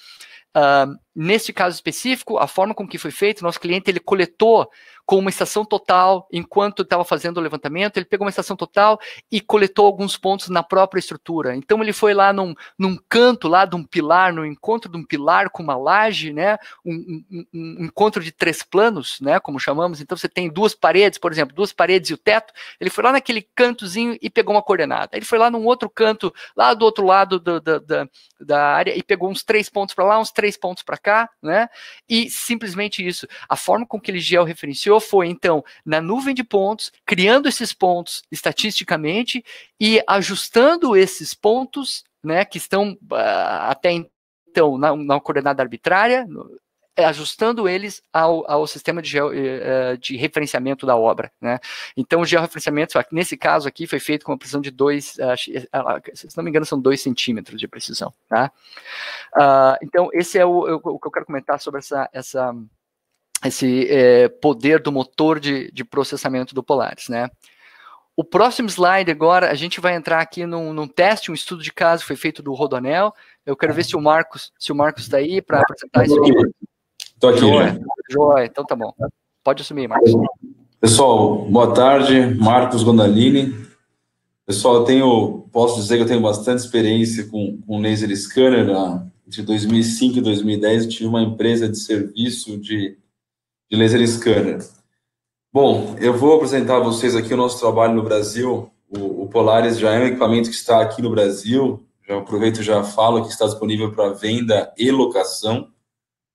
Uh, neste caso específico, a forma com que foi feito, nosso cliente ele coletou com uma estação total, enquanto estava fazendo o levantamento, ele pegou uma estação total e coletou alguns pontos na própria estrutura. Então ele foi lá num, num canto lá de um pilar, no encontro de um pilar com uma laje, né, um, um, um, encontro de três planos, né, como chamamos. Então você tem duas paredes, por exemplo, duas paredes e o teto. Ele foi lá naquele cantozinho e pegou uma coordenada. Ele foi lá num outro canto, lá do outro lado do, do, da, da área e pegou uns três pontos para lá, uns três pontos para cá, né, e simplesmente isso. A forma com que ele georreferenciou foi, então, na nuvem de pontos, criando esses pontos estatisticamente e ajustando esses pontos, né, que estão uh, até então na, na coordenada arbitrária, no, ajustando eles ao, ao sistema de, uh, de, referenciamento da obra. Né? Então, o georreferenciamento, nesse caso aqui, foi feito com uma precisão de 2, uh, se não me engano, são 2 centímetros de precisão. Tá? Uh, então, esse é o, o, que eu quero comentar sobre essa, essa esse é, poder do motor de, de, processamento do Polaris, né? O próximo slide agora, a gente vai entrar aqui num, num teste, um estudo de caso foi feito do Rodonel. Eu quero ver se o Marcos, se o Marcos está aí para apresentar isso aqui. Estou aqui. Joia, joia, então tá bom. Pode assumir, Marcos. Pessoal, boa tarde. Marcos Gondalini. Pessoal, eu tenho, posso dizer que eu tenho bastante experiência com, com laser scanner. Né? De 2005 e 2010, eu tive uma empresa de serviço de de laser scanner. Bom, eu vou apresentar a vocês aqui o nosso trabalho no Brasil. O, o Polaris já é um equipamento que está aqui no Brasil. Já aproveito e já falo que está disponível para venda e locação,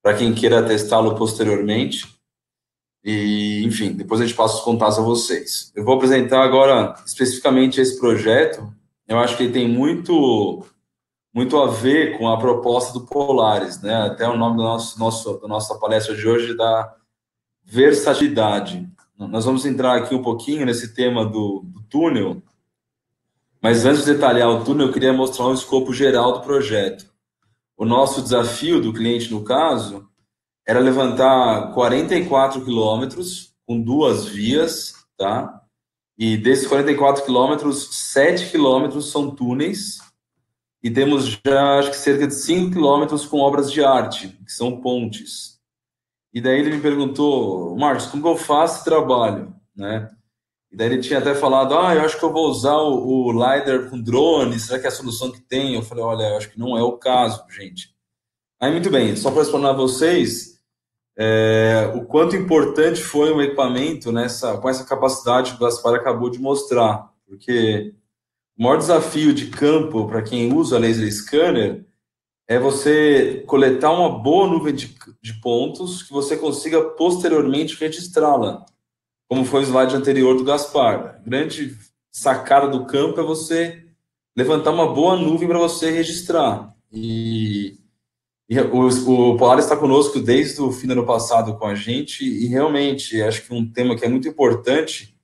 para quem queira testá-lo posteriormente. E, enfim, depois a gente passa os contatos a vocês. Eu vou apresentar agora especificamente esse projeto. Eu acho que ele tem muito muito a ver com a proposta do Polaris, né? Até o nome do nosso, nosso da nossa palestra de hoje da versatilidade. Nós vamos entrar aqui um pouquinho nesse tema do, do túnel, mas antes de detalhar o túnel, eu queria mostrar um escopo geral do projeto. O nosso desafio do cliente, no caso, era levantar 44 quilômetros com duas vias, tá? E desses 44 quilômetros, 7 quilômetros são túneis e temos já acho que cerca de 5 quilômetros com obras de arte, que são pontes. E daí ele me perguntou, Marcos, como que eu faço esse trabalho? Né? E daí ele tinha até falado, ah, eu acho que eu vou usar o, o LiDAR com drone, será que é a solução que tem? Eu falei, olha, eu acho que não é o caso, gente. Aí, muito bem, só para explanar a vocês, é, o quanto importante foi o equipamento nessa, com essa capacidade que o Gaspar acabou de mostrar, porque o maior desafio de campo para quem usa laser scanner é você coletar uma boa nuvem de, de pontos que você consiga posteriormente registrá-la como foi o slide anterior do Gaspar. A grande sacada do campo é você levantar uma boa nuvem para você registrar. E, e o, o Polar está conosco desde o fim do ano passado com a gente, e realmente acho que um tema que é muito importante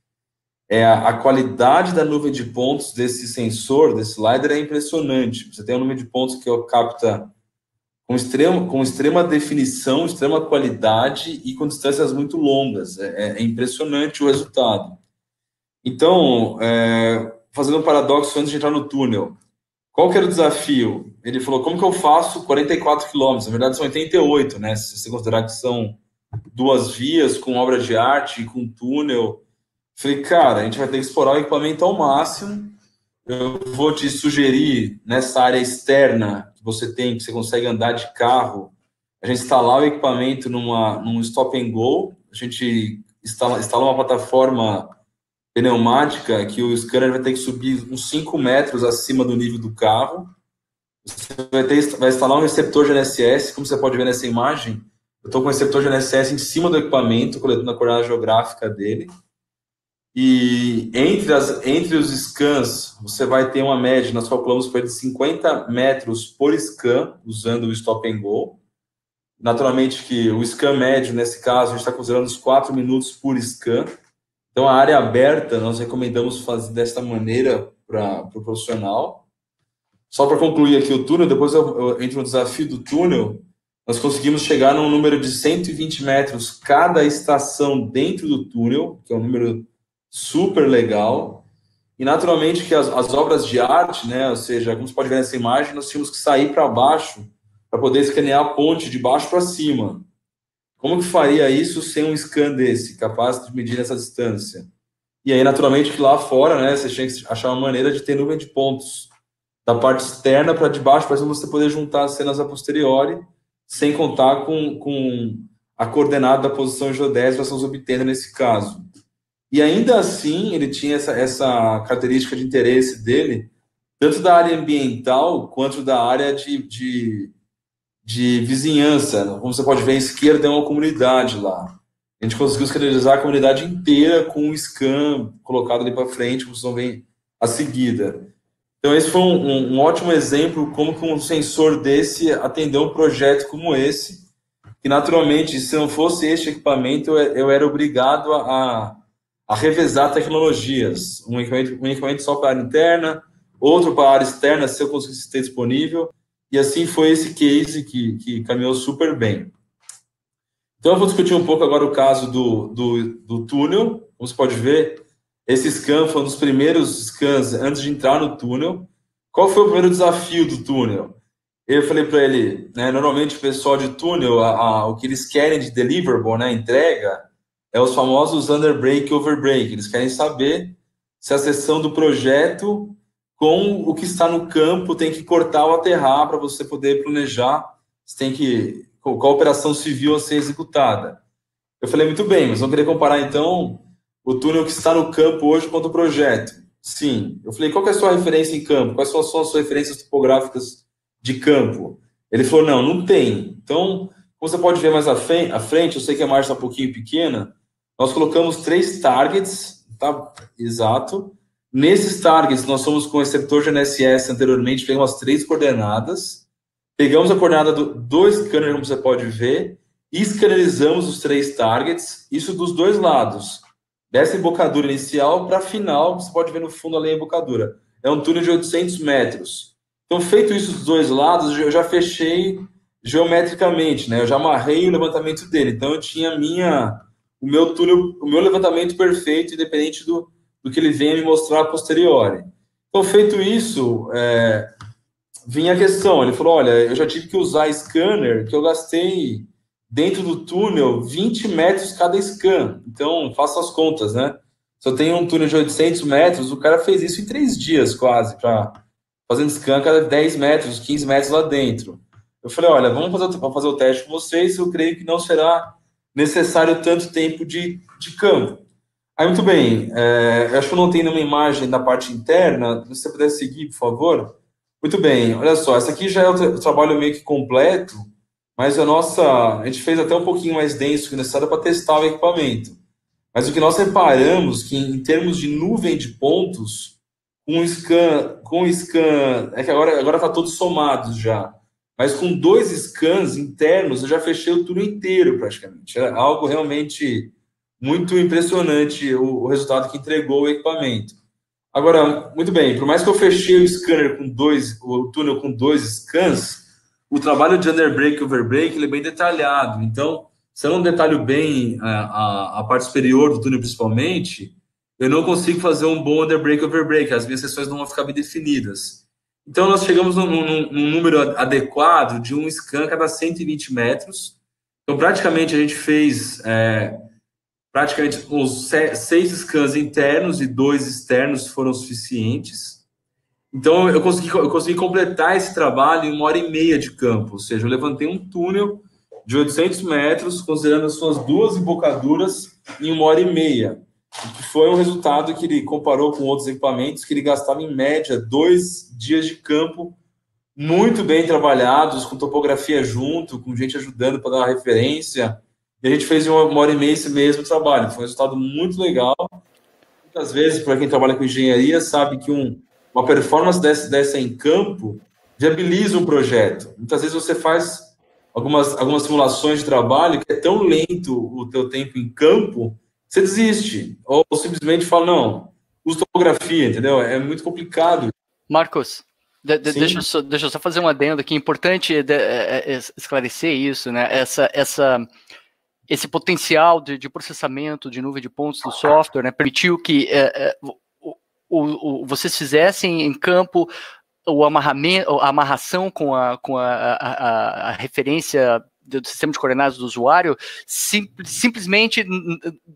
é a, a qualidade da nuvem de pontos desse sensor, desse LiDAR, é impressionante. Você tem um número de pontos que capta com, extrema, com extrema definição, extrema qualidade e com distâncias muito longas. É, é impressionante o resultado. Então, é, fazendo um paradoxo antes de entrar no túnel, qual que era o desafio? Ele falou, como que eu faço 44 quilômetros? Na verdade, são 88, né? Se você considerar que são duas vias com obra de arte, com túnel. Falei, cara, a gente vai ter que explorar o equipamento ao máximo. Eu vou te sugerir, nessa área externa, que você tem, que você consegue andar de carro, a gente instalar o equipamento numa, num stop and go, a gente instala, instala uma plataforma pneumática que o scanner vai ter que subir uns 5 metros acima do nível do carro. Você vai, ter, vai instalar um receptor GNSS, como você pode ver nessa imagem. Eu estou com o receptor GNSS em cima do equipamento, coletando a coordenada geográfica dele. E entre, as, entre os scans, você vai ter uma média, nós calculamos foi de 50 metros por scan, usando o stop and go. Naturalmente que o scan médio, nesse caso, a gente está considerando os 4 minutos por scan. Então, a área aberta, nós recomendamos fazer desta maneira para o pro profissional. Só para concluir aqui o túnel, depois eu, eu entro no desafio do túnel, nós conseguimos chegar num número de 120 metros cada estação dentro do túnel, que é um número super legal. E naturalmente que as, as, obras de arte, né, ou seja, como você pode ver nessa imagem, nós tínhamos que sair para baixo para poder escanear a ponte de baixo para cima. Como que faria isso sem um scan desse, capaz de medir essa distância? E aí, naturalmente, que lá fora, né, você tinha que achar uma maneira de ter nuvem de pontos da parte externa para de baixo, para você poder juntar as cenas a posteriori, sem contar com, com a coordenada da posição geodésica que nós estamos obtendo nesse caso. E ainda assim, ele tinha essa, essa característica de interesse dele, tanto da área ambiental quanto da área de, de, de vizinhança. Como você pode ver, à esquerda é uma comunidade lá. A gente conseguiu escalerizar a comunidade inteira com um scan colocado ali para frente, como vocês vão ver a seguida. Então, esse foi um, um, um, ótimo exemplo como que um sensor desse atendeu um projeto como esse, que naturalmente, se não fosse este equipamento, eu, eu era obrigado a, a revezar tecnologias, um equipamento, um equipamento só para a área interna, outro para a área externa, se eu conseguisse ter disponível, e assim foi esse case que, que caminhou super bem. Então, eu vou discutir um pouco agora o caso do, do, do túnel. Como você pode ver, esse scan foi um dos primeiros scans antes de entrar no túnel. Qual foi o primeiro desafio do túnel? Eu falei para ele, né, normalmente o pessoal de túnel, a, a, o que eles querem de deliverable, né, entrega, é os famosos underbreak overbreak. Eles querem saber se a seção do projeto com o que está no campo tem que cortar ou aterrar para você poder planejar se tem que qual operação civil a ser executada. Eu falei muito bem, mas vamos querer comparar então o túnel que está no campo hoje com o projeto. Sim. Eu falei, qual é a sua referência em campo? Quais são as suas referências topográficas de campo? Ele falou, não, não tem. Então, como você pode ver mais à frente, eu sei que a margem está um pouquinho pequena, nós colocamos três targets, tá? Exato. Nesses targets, nós fomos com o receptor GNSS anteriormente, pegamos as três coordenadas, pegamos a coordenada do, do scanner, como você pode ver, e os três targets, isso dos dois lados, dessa embocadura inicial para a final, você pode ver no fundo ali a embocadura. É um túnel de 800 metros. Então, feito isso dos dois lados, eu já fechei geometricamente, né? Eu já amarrei o levantamento dele. Então, eu tinha a minha o meu túnel, o meu levantamento perfeito, independente do, do que ele venha me mostrar a posteriori. Então, feito isso, é, vinha a questão, ele falou, olha, eu já tive que usar scanner que eu gastei dentro do túnel 20 metros cada scan. Então, faça as contas, né? Se eu tenho um túnel de 800 metros, o cara fez isso em três dias quase, para fazendo scan cada 10 metros, 15 metros lá dentro. Eu falei, olha, vamos fazer, vamos fazer o teste com vocês, eu creio que não será necessário tanto tempo de, de campo. Aí, muito bem, é, acho que não tenho nenhuma imagem da parte interna, se você puder seguir, por favor. Muito bem, olha só, essa aqui já é o, tra o trabalho meio que completo, mas a nossa, a gente fez até um pouquinho mais denso que necessário para testar o equipamento. Mas o que nós reparamos que em termos de nuvem de pontos, com scan, com scan, é que agora agora está todos somados já. Mas com dois scans internos, eu já fechei o túnel inteiro praticamente. É algo realmente muito impressionante o, o resultado que entregou o equipamento. Agora, muito bem, por mais que eu fechei o scanner com dois, o túnel com dois scans, o trabalho de underbreak e overbreak ele é bem detalhado. Então, se eu não detalho bem a, a, a, parte superior do túnel, principalmente, eu não consigo fazer um bom underbreak overbreak. As minhas sessões não vão ficar bem definidas. Então, nós chegamos num, num, num número adequado de um scan cada 120 metros. Então, praticamente, a gente fez é, praticamente os seis scans internos e dois externos foram suficientes. Então, eu consegui, eu consegui completar esse trabalho em uma hora e meia de campo, ou seja, eu levantei um túnel de 800 metros, considerando as suas duas embocaduras, em uma hora e meia, foi um resultado que ele comparou com outros equipamentos, que ele gastava em média dois dias de campo muito bem trabalhados, com topografia junto, com gente ajudando para dar referência, e a gente fez em uma hora e meia esse mesmo trabalho. Foi um resultado muito legal. Muitas vezes, para quem trabalha com engenharia, sabe que um, uma performance dessa, dessa em campo viabiliza um projeto. Muitas vezes você faz algumas, algumas simulações de trabalho que é tão lento o teu tempo em campo, você desiste. Ou simplesmente fala, não, usa topografia, entendeu? É muito complicado. Marcos, de, de, deixa, eu só, deixa eu só fazer um adendo aqui. Importante de, é, é, esclarecer isso, né? Essa, essa esse potencial de, de, processamento de nuvem de pontos do software né, permitiu que é, é, o, o, o, vocês fizessem em campo o amarramento, a amarração com a, com a, a, a referência do sistema de coordenadas do usuário sim, simplesmente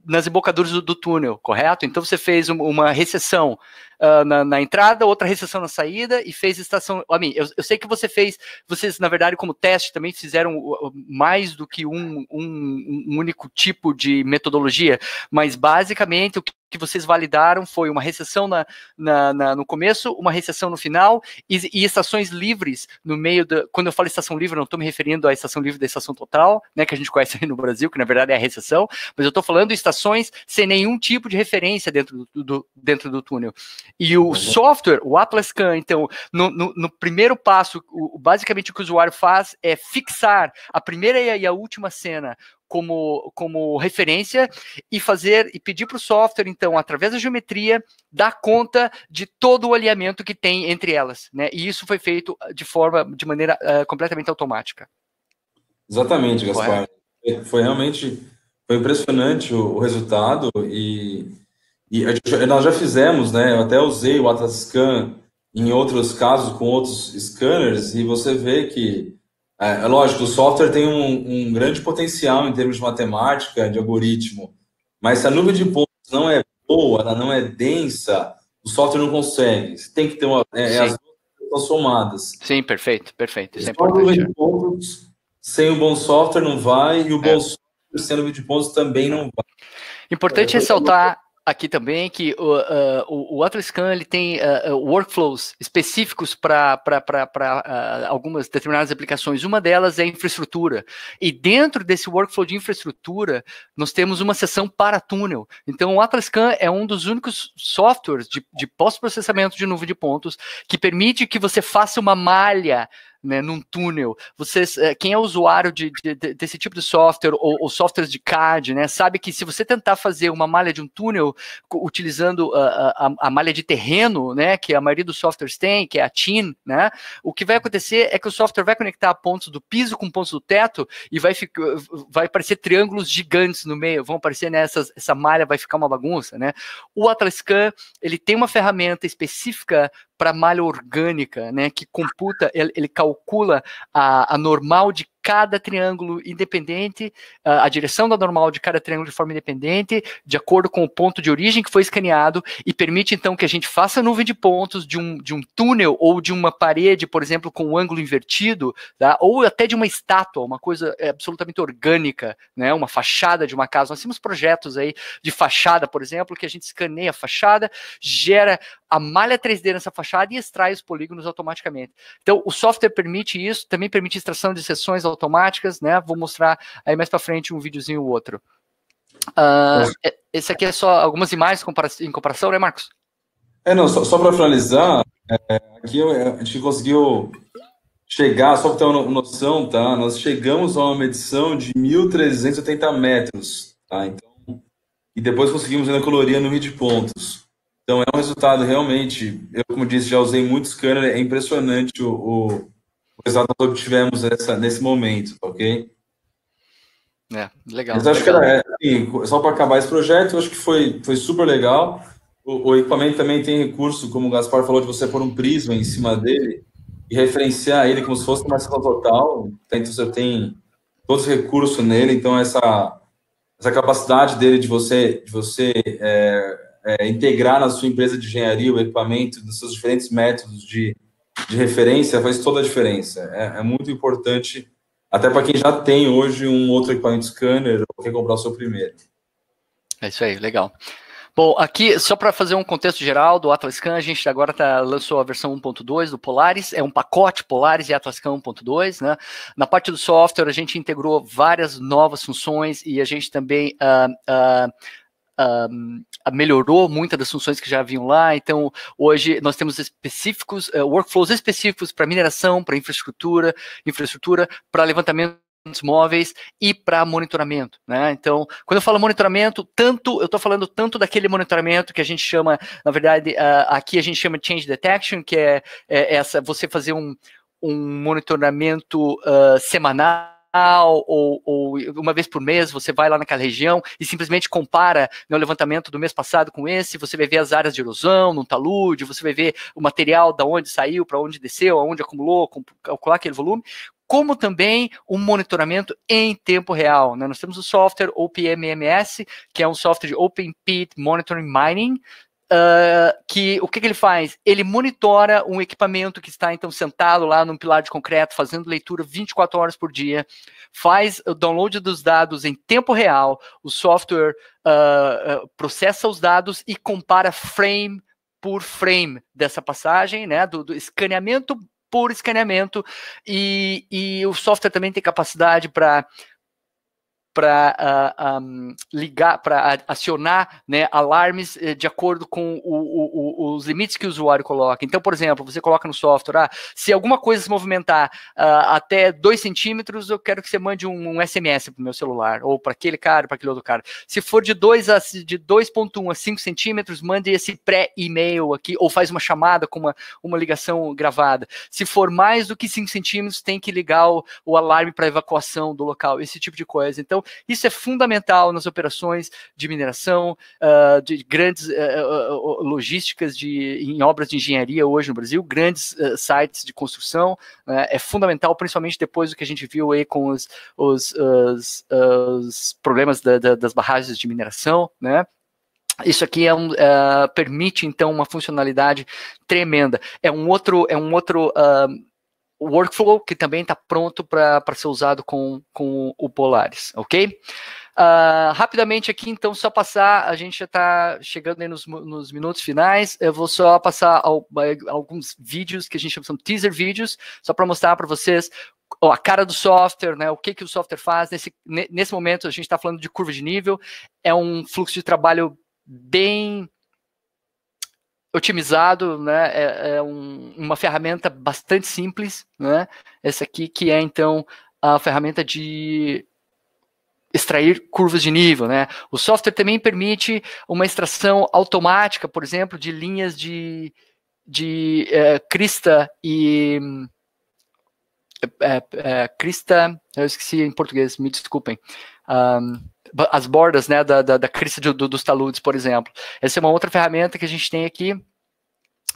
nas embocaduras do, do, túnel, correto? Então você fez uma recessão uh, na, na, entrada, outra recessão na saída e fez estação. A mim, eu, eu, sei que você fez, vocês na verdade como teste também fizeram mais do que um, um, um único tipo de metodologia, mas basicamente o que que vocês validaram foi uma recessão na, na, na, no começo, uma recessão no final e, e, estações livres no meio da. Quando eu falo estação livre, não estou me referindo à estação livre da estação total, né, que a gente conhece aí no Brasil, que na verdade é a recessão, mas eu estou falando estações sem nenhum tipo de referência dentro do, do dentro do túnel. E o uhum. software, o Atlas Scan, então, no, no, no primeiro passo, o, basicamente o que o usuário faz é fixar a primeira e a última cena como, como referência e fazer e pedir para o software, então, através da geometria, dar conta de todo o alinhamento que tem entre elas, né? E isso foi feito de forma, de maneira uh, completamente automática. Exatamente, Gaspar. Foi, foi realmente foi impressionante o, o resultado e, e nós já fizemos, né? Eu até usei o Atlas Scan em outros casos com outros scanners e você vê que é, é lógico, o software tem um, um, grande potencial em termos de matemática, de algoritmo, mas se a nuvem de pontos não é boa, ela não é densa, o software não consegue. Você tem que ter uma. É, é as duas somadas. Sim, perfeito, perfeito. Isso é importante. De pontos, sem o bom software não vai, e o bom software sem a nuvem de pontos também não vai. Importante ressaltar aqui também que o, uh, o, o ele tem uh, workflows específicos para uh, algumas determinadas aplicações. Uma delas é infraestrutura. E dentro desse workflow de infraestrutura, nós temos uma seção para túnel. Então, o Atlas Scan é um dos únicos softwares de, de pós-processamento de nuvem de pontos que permite que você faça uma malha né, num túnel. Vocês, é, quem é usuário de, de, desse tipo de software ou, ou softwares de CAD, né, sabe que se você tentar fazer uma malha de um túnel utilizando a, a, a malha de terreno, né, que a maioria dos softwares tem, que é a TIN, né, o que vai acontecer é que o software vai conectar pontos do piso com pontos do teto e vai, ficar, vai aparecer triângulos gigantes no meio, vão aparecer nessas, essa malha vai ficar uma bagunça, né? O Atlas Scan, ele tem uma ferramenta específica para malha orgânica, né, que computa, ele, ele calcula a, a, normal de cada triângulo independente, a, direção da normal de cada triângulo de forma independente, de acordo com o ponto de origem que foi escaneado, e permite então que a gente faça nuvem de pontos de um, de um túnel ou de uma parede, por exemplo, com um ângulo invertido, tá? ou até de uma estátua, uma coisa é, absolutamente orgânica, né, uma fachada de uma casa. Nós temos projetos aí de fachada, por exemplo, que a gente escaneia a fachada, gera a malha 3D nessa fachada e extrai os polígonos automaticamente. Então, o software permite isso, também permite extração de sessões automáticas, né? Vou mostrar aí mais para frente um videozinho ou outro. Uh, esse aqui é só algumas imagens em comparação, né, Marcos? É, não, só, só para finalizar, é, aqui a gente conseguiu chegar, só para ter uma noção, tá? Nós chegamos a uma medição de 1.380 metros, tá? Então, e depois conseguimos ainda colorir no de pontos. Então é um resultado realmente, eu como disse, já usei muito scanner, é impressionante o, o, que nós obtivemos nessa, nesse momento, ok? É, legal. Mas acho legal. que era, assim, só para acabar esse projeto, acho que foi, foi super legal. O, o, equipamento também tem recurso, como o Gaspar falou, de você pôr um prisma em cima dele e referenciar ele como se fosse uma sala total. Então você tem todos os recursos nele, então essa, essa capacidade dele de você, de você é, é, integrar na sua empresa de engenharia o equipamento dos seus diferentes métodos de, de referência faz toda a diferença. É, é muito importante, até para quem já tem hoje um outro equipamento scanner ou quer comprar o seu primeiro. É isso aí, legal. Bom, aqui, só para fazer um contexto geral do Atlas Scan, a gente agora tá, lançou a versão 1.2 do Polaris, é um pacote Polaris e Atlas Scan 1.2, né? Na parte do software, a gente integrou várias novas funções e a gente também uh, uh, um, melhorou muitas das funções que já haviam lá. Então, hoje nós temos específicos, uh, workflows específicos para mineração, para infraestrutura, infraestrutura, para levantamento móveis e para monitoramento, né? Então, quando eu falo monitoramento, tanto eu estou falando tanto daquele monitoramento que a gente chama, na verdade, uh, aqui a gente chama change detection, que é, é essa você fazer um, um monitoramento uh, semanal ou, ou, uma vez por mês você vai lá naquela região e simplesmente compara né, o levantamento do mês passado com esse, você vai ver as áreas de erosão no talude, você vai ver o material da onde saiu, para onde desceu, aonde acumulou, calcular aquele volume, como também um monitoramento em tempo real. Né? Nós temos o software OPMMS, que é um software de Open Pit Monitoring Mining, Uh, que o que, que, ele faz? Ele monitora um equipamento que está então sentado lá num pilar de concreto, fazendo leitura 24 horas por dia, faz o download dos dados em tempo real, o software uh, processa os dados e compara frame por frame dessa passagem, né, do, do escaneamento por escaneamento, e, e o software também tem capacidade para para uh, ah, um, ligar, para acionar né, alarmes eh, de acordo com o, o, os limites que o usuário coloca. Então, por exemplo, você coloca no software, ah, se alguma coisa se movimentar uh, até 2 centímetros, eu quero que você mande um, um SMS para o meu celular, ou para aquele cara, para aquele outro cara. Se for de 2 a de 2.1 a 5 centímetros, mande esse pré-e-mail aqui, ou faz uma chamada com uma, uma ligação gravada. Se for mais do que 5 centímetros, tem que ligar o, o alarme para evacuação do local, esse tipo de coisa. Então, isso é fundamental nas operações de mineração, uh, de grandes uh, logísticas de, em obras de engenharia hoje no Brasil, grandes sites de construção. é fundamental, principalmente depois do que a gente viu aí com os, os, os, os problemas da, da, das barragens de mineração, né? Isso aqui é um, uh, permite então uma funcionalidade tremenda. É um outro, é um outro uh, workflow que também está pronto para ser usado com, com o Polaris, ok? Uh, rapidamente aqui, então, só passar, a gente já está chegando nos, nos, minutos finais, eu vou só passar ao, alguns vídeos que a gente chama de teaser vídeos, só para mostrar para vocês a cara do software, né, o que, que o software faz. Nesse, nesse momento, a gente está falando de curva de nível, é um fluxo de trabalho bem otimizado, né? É, é um, uma ferramenta bastante simples, né? Essa aqui que é então a ferramenta de extrair curvas de nível, né? O software também permite uma extração automática, por exemplo, de linhas de, de é, crista e é, é, crista, eu esqueci em português, me desculpem. Um, as bordas né, da, da, da crista de, do, dos taludes, por exemplo. Essa é uma outra ferramenta que a gente tem aqui,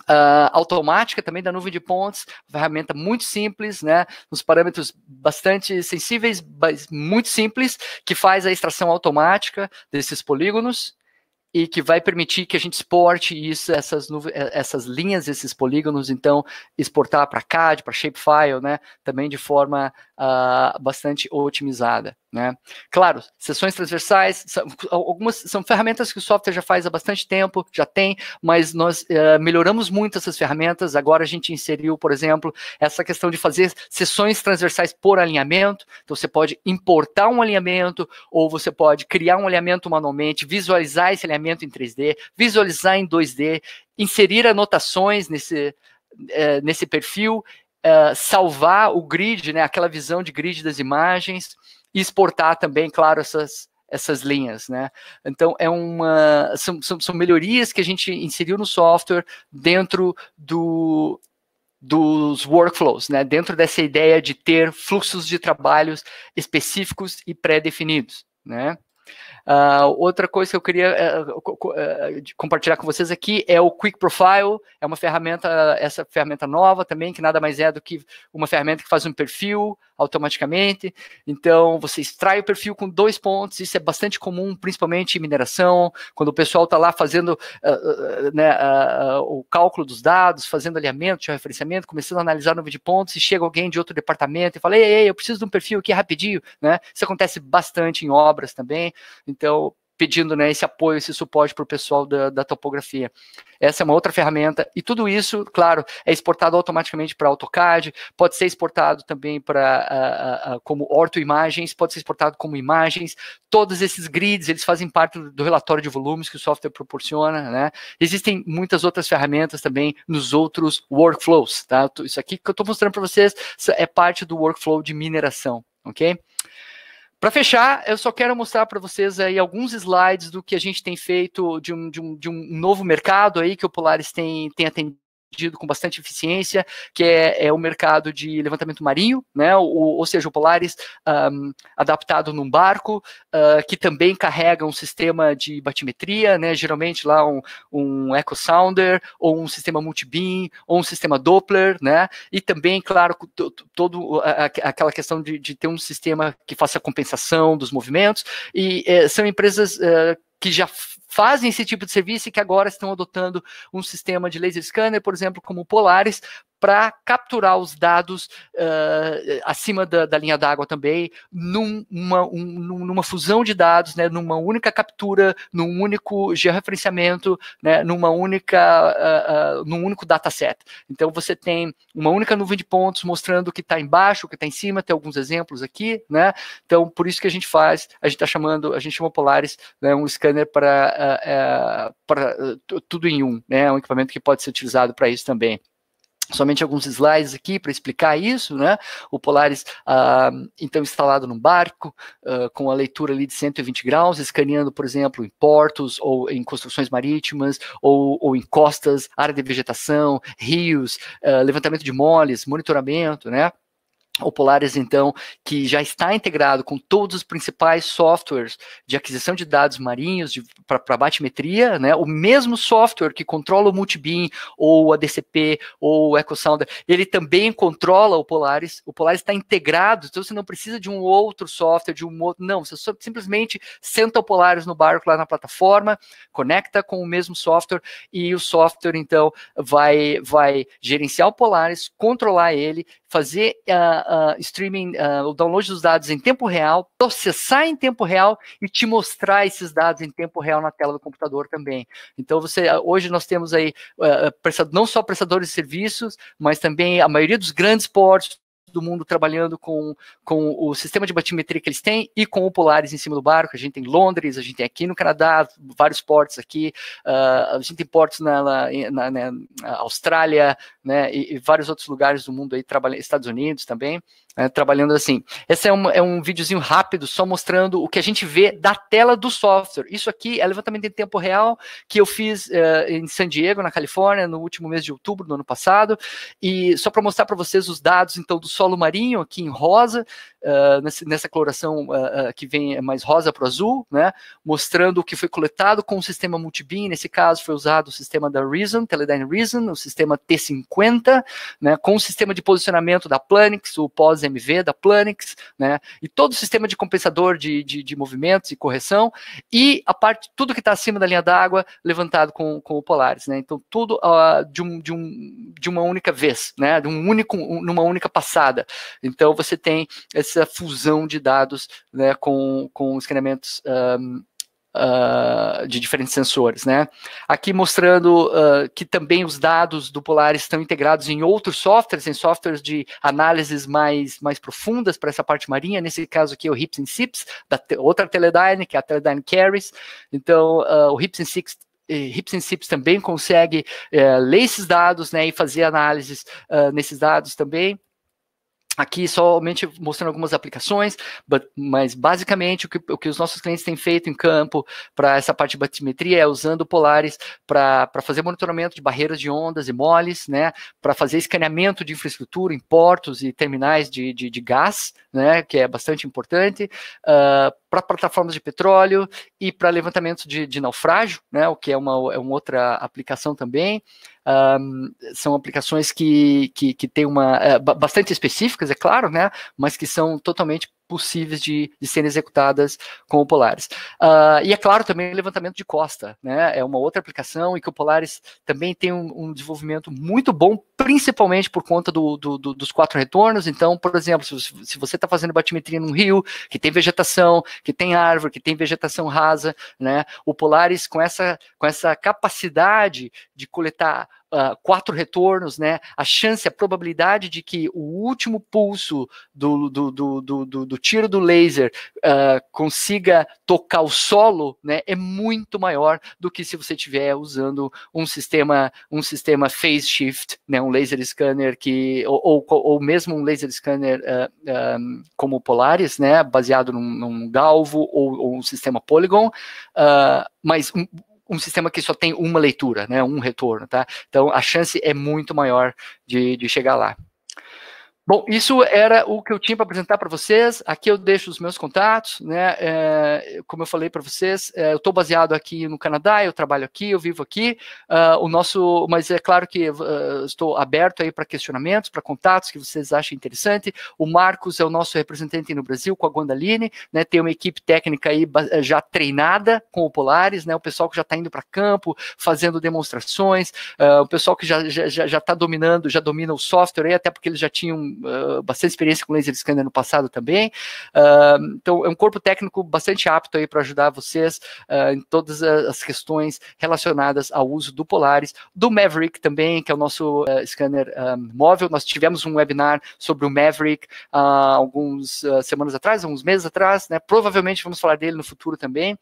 Uh, automática também da nuvem de pontos, ferramenta muito simples, né, nos parâmetros bastante sensíveis, mas muito simples, que faz a extração automática desses polígonos e que vai permitir que a gente exporte isso, essas, eh, essas linhas, esses polígonos, então, exportar para CAD, para Shapefile, né, também de forma uh, bastante otimizada. Né? Claro, sessões transversais, são, algumas são ferramentas que o software já faz há bastante tempo, já tem, mas nós uh, melhoramos muito essas ferramentas. Agora a gente inseriu, por exemplo, essa questão de fazer sessões transversais por alinhamento. Então você pode importar um alinhamento, ou você pode criar um alinhamento manualmente, visualizar esse alinhamento em 3D, visualizar em 2D, inserir anotações nesse, uh, nesse perfil Uh, salvar o grid, né, aquela visão de grid das imagens, e exportar também, claro, essas, essas linhas, né? Então é uma são, são, são, melhorias que a gente inseriu no software dentro do dos workflows, né? Dentro dessa ideia de ter fluxos de trabalhos específicos e pré-definidos, né? Uh, outra coisa que eu queria uh, uh, compartilhar com vocês aqui é o Quick Profile, é uma ferramenta, essa ferramenta nova também, que nada mais é do que uma ferramenta que faz um perfil automaticamente. Então, você extrai o perfil com dois pontos, isso é bastante comum, principalmente em mineração, quando o pessoal está lá fazendo né, o cálculo dos dados, fazendo alinhamento, referenciamento, começando a analisar o número de pontos, e chega alguém de outro departamento e fala, ei, ei, eu preciso de um perfil aqui rapidinho, né? Isso acontece bastante em obras também. Pedindo né, esse apoio, esse suporte para o pessoal da, da, topografia. Essa é uma outra ferramenta, e tudo isso, claro, é exportado automaticamente para AutoCAD, pode ser exportado também para como ortoimagens, pode ser exportado como imagens. Todos esses grids, eles fazem parte do, do relatório de volumes que o software proporciona, né? Existem muitas outras ferramentas também nos outros workflows, tá? Isso aqui que eu estou mostrando para vocês é parte do workflow de mineração, ok? Para fechar, eu só quero mostrar para vocês aí alguns slides do que a gente tem feito de um, de um, de um novo mercado aí que o Polaris tem, tem atendido com bastante eficiência, que é, é o mercado de levantamento marinho, né? O, ou seja, o Polaris um, adaptado num barco, uh, que também carrega um sistema de batimetria, né? Geralmente lá um, um Echo Sounder, ou um sistema multibeam, ou um sistema Doppler, né? E também, claro, todo aquela questão de, de, ter um sistema que faça compensação dos movimentos, e eh, são empresas uh, que já fazem esse tipo de serviço e que agora estão adotando um sistema de laser scanner, por exemplo, como o Polaris, para capturar os dados uh, acima da, da linha d'água também, numa, um, numa fusão de dados, né, numa única captura, num único georreferenciamento, né, numa única, uh, uh, num único dataset. Então você tem uma única nuvem de pontos mostrando o que está embaixo, o que está em cima, tem alguns exemplos aqui, né? Então por isso que a gente faz, a gente está chamando, a gente chama Polaris, né, um scanner para, para tudo em um, né? Um equipamento que pode ser utilizado para isso também somente alguns slides aqui para explicar isso, né? O Polaris, ah, então, instalado num barco, ah, com a leitura ali de 120 graus, escaneando, por exemplo, em portos ou em construções marítimas, ou, ou em costas, área de vegetação, rios, ah, levantamento de moles, monitoramento, né? O Polaris, então, que já está integrado com todos os principais softwares de aquisição de dados marinhos para batimetria, né? O mesmo software que controla o Multibeam, ou a DCP, ou o EchoSounder, ele também controla o Polaris. O Polaris está integrado, então você não precisa de um outro software, de um outro. Não, você só simplesmente senta o Polaris no barco lá na plataforma, conecta com o mesmo software e o software, então, vai, vai gerenciar o Polaris, controlar ele, fazer uh, uh, streaming, uh, o download dos dados em tempo real, processar em tempo real e te mostrar esses dados em tempo real na tela do computador também. Então você, hoje nós temos aí não só prestadores de serviços, mas também a maioria dos grandes portos do mundo trabalhando com, com o sistema de batimetria que eles têm e com o Polaris em cima do barco. A gente tem Londres, a gente tem aqui no Canadá, vários portos aqui, uh, a gente tem portos na, na, na, na Austrália, né, e, e, vários outros lugares do mundo aí, Estados Unidos também né, trabalhando assim. Esse é um, é um videozinho rápido, só mostrando o que a gente vê da tela do software. Isso aqui é levantamento em tempo real que eu fiz uh, em San Diego, na Califórnia, no último mês de outubro do ano passado. E só para mostrar para vocês os dados, então, do solo marinho aqui em rosa, nessa, nessa, coloração uh, que vem mais rosa para o azul, né, mostrando o que foi coletado com o sistema multibeam. Nesse caso, foi usado o sistema da Reason, Teledyne Reason, o sistema T50, né, com o sistema de posicionamento da Planix, o POS MV da Planix, né? E todo o sistema de compensador de, de, de movimentos e correção, e a parte, tudo que está acima da linha d'água levantado com, com o Polaris, né? Então, tudo uh, de, um, de, um, de uma única vez, né? De um único, um, numa única passada. Então, você tem essa fusão de dados né, com, com escaneamentos um, uh, de diferentes sensores, né? Aqui mostrando uh, que também os dados do Polaris estão integrados em outros softwares, em softwares de análises mais, mais profundas para essa parte marinha, nesse caso aqui é o Hips and Sips, da te outra Teledyne, que é a Teledyne Carries, então uh, o Hips and Sips Hips and Sips também consegue uh, ler esses dados né, e fazer análises nesses dados também. Aqui somente mostrando algumas aplicações, mas basicamente o que, o que, os nossos clientes têm feito em campo para essa parte de batimetria é usando o Polaris para fazer monitoramento de barreiras de ondas e moles, né, para fazer escaneamento de infraestrutura em portos e terminais de, de, de gás, né, que é bastante importante, uh, para plataformas de petróleo e para levantamento de, de, naufrágio, né, o que é uma, é uma outra aplicação também. Um, são aplicações que, que, que têm uma. É, bastante específicas, é claro, né? Mas que são totalmente possíveis de, de serem executadas com o Polaris. Uh, e é claro também o levantamento de costa, né? É uma outra aplicação e que o Polaris também tem um, um desenvolvimento muito bom, principalmente por conta do, do, do, dos quatro retornos. Então, por exemplo, se, se você está fazendo batimetria num rio que tem vegetação, que tem árvore, que tem vegetação rasa, né? O Polaris com essa, com essa capacidade de coletar uh, quatro retornos, né? A chance, a probabilidade de que o último pulso do, do, do, do, do tiro do laser uh, consiga tocar o solo, né? É muito maior do que se você estiver usando um sistema, um sistema phase shift, né? Um laser scanner que ou, ou, ou mesmo um laser scanner uh, um, como o Polaris, né? Baseado num, num galvo ou, ou um sistema Polygon, mas um, um sistema que só tem uma leitura, né, um retorno, tá? Então a chance é muito maior de, de chegar lá. Bom, isso era o que eu tinha para apresentar para vocês. Aqui eu deixo os meus contatos, né? É, como eu falei para vocês, é, eu estou baseado aqui no Canadá, eu trabalho aqui, eu vivo aqui. Uh, o nosso, mas é claro que uh, estou aberto aí para questionamentos, para contatos que vocês achem interessante. O Marcos é o nosso representante no Brasil com a Guandaline, né? Tem uma equipe técnica aí já treinada com o Polaris, né? O pessoal que já está indo para campo, fazendo demonstrações, uh, o pessoal que já já já está dominando, já domina o software aí, até porque eles já tinham uh, bastante experiência com laser scanner no passado também. Uh, então, é um corpo técnico bastante apto aí para ajudar vocês uh, em todas as questões relacionadas ao uso do Polaris, do Maverick também, que é o nosso scanner móvel. Nós tivemos um webinar sobre o Maverick há algumas semanas atrás, alguns meses atrás, né? Provavelmente vamos falar dele no futuro também.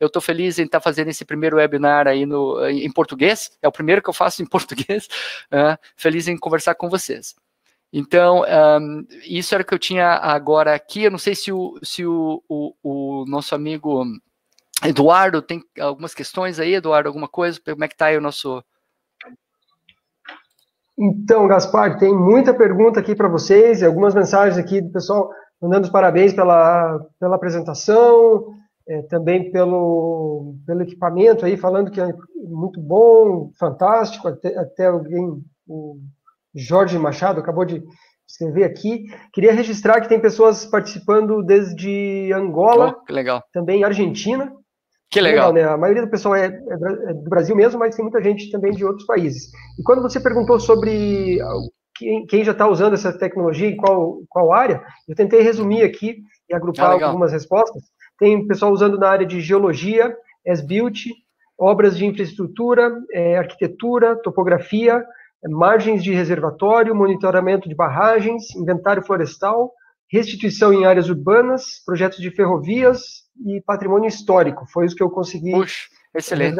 Eu estou feliz em estar tá fazendo esse primeiro webinar aí no, em português. É o primeiro que eu faço em português. Uh, feliz em conversar com vocês. Então, um, isso era o que eu tinha agora aqui. Eu não sei se o, se o, o, o, nosso amigo Eduardo tem algumas questões aí, Eduardo, alguma coisa? Como é que está aí o nosso. Então, Gaspar, tem muita pergunta aqui para vocês, algumas mensagens aqui do pessoal mandando os parabéns pela, pela apresentação, é, também pelo, pelo equipamento aí, falando que é muito bom, fantástico, até, até alguém, o Jorge Machado acabou de escrever aqui. Queria registrar que tem pessoas participando desde Angola, oh, legal. também Argentina. Que legal. legal né? A maioria do pessoal é, é, do Brasil mesmo, mas tem muita gente também de outros países. E quando você perguntou sobre quem, quem já está usando essa tecnologia e qual, qual área, eu tentei resumir aqui e agrupar ah, algumas respostas. Tem pessoal usando na área de geologia, S-Built, obras de infraestrutura, é, arquitetura, topografia, margens de reservatório, monitoramento de barragens, inventário florestal, restituição em áreas urbanas, projetos de ferrovias e patrimônio histórico. Foi isso que eu consegui Puxa. Excelente.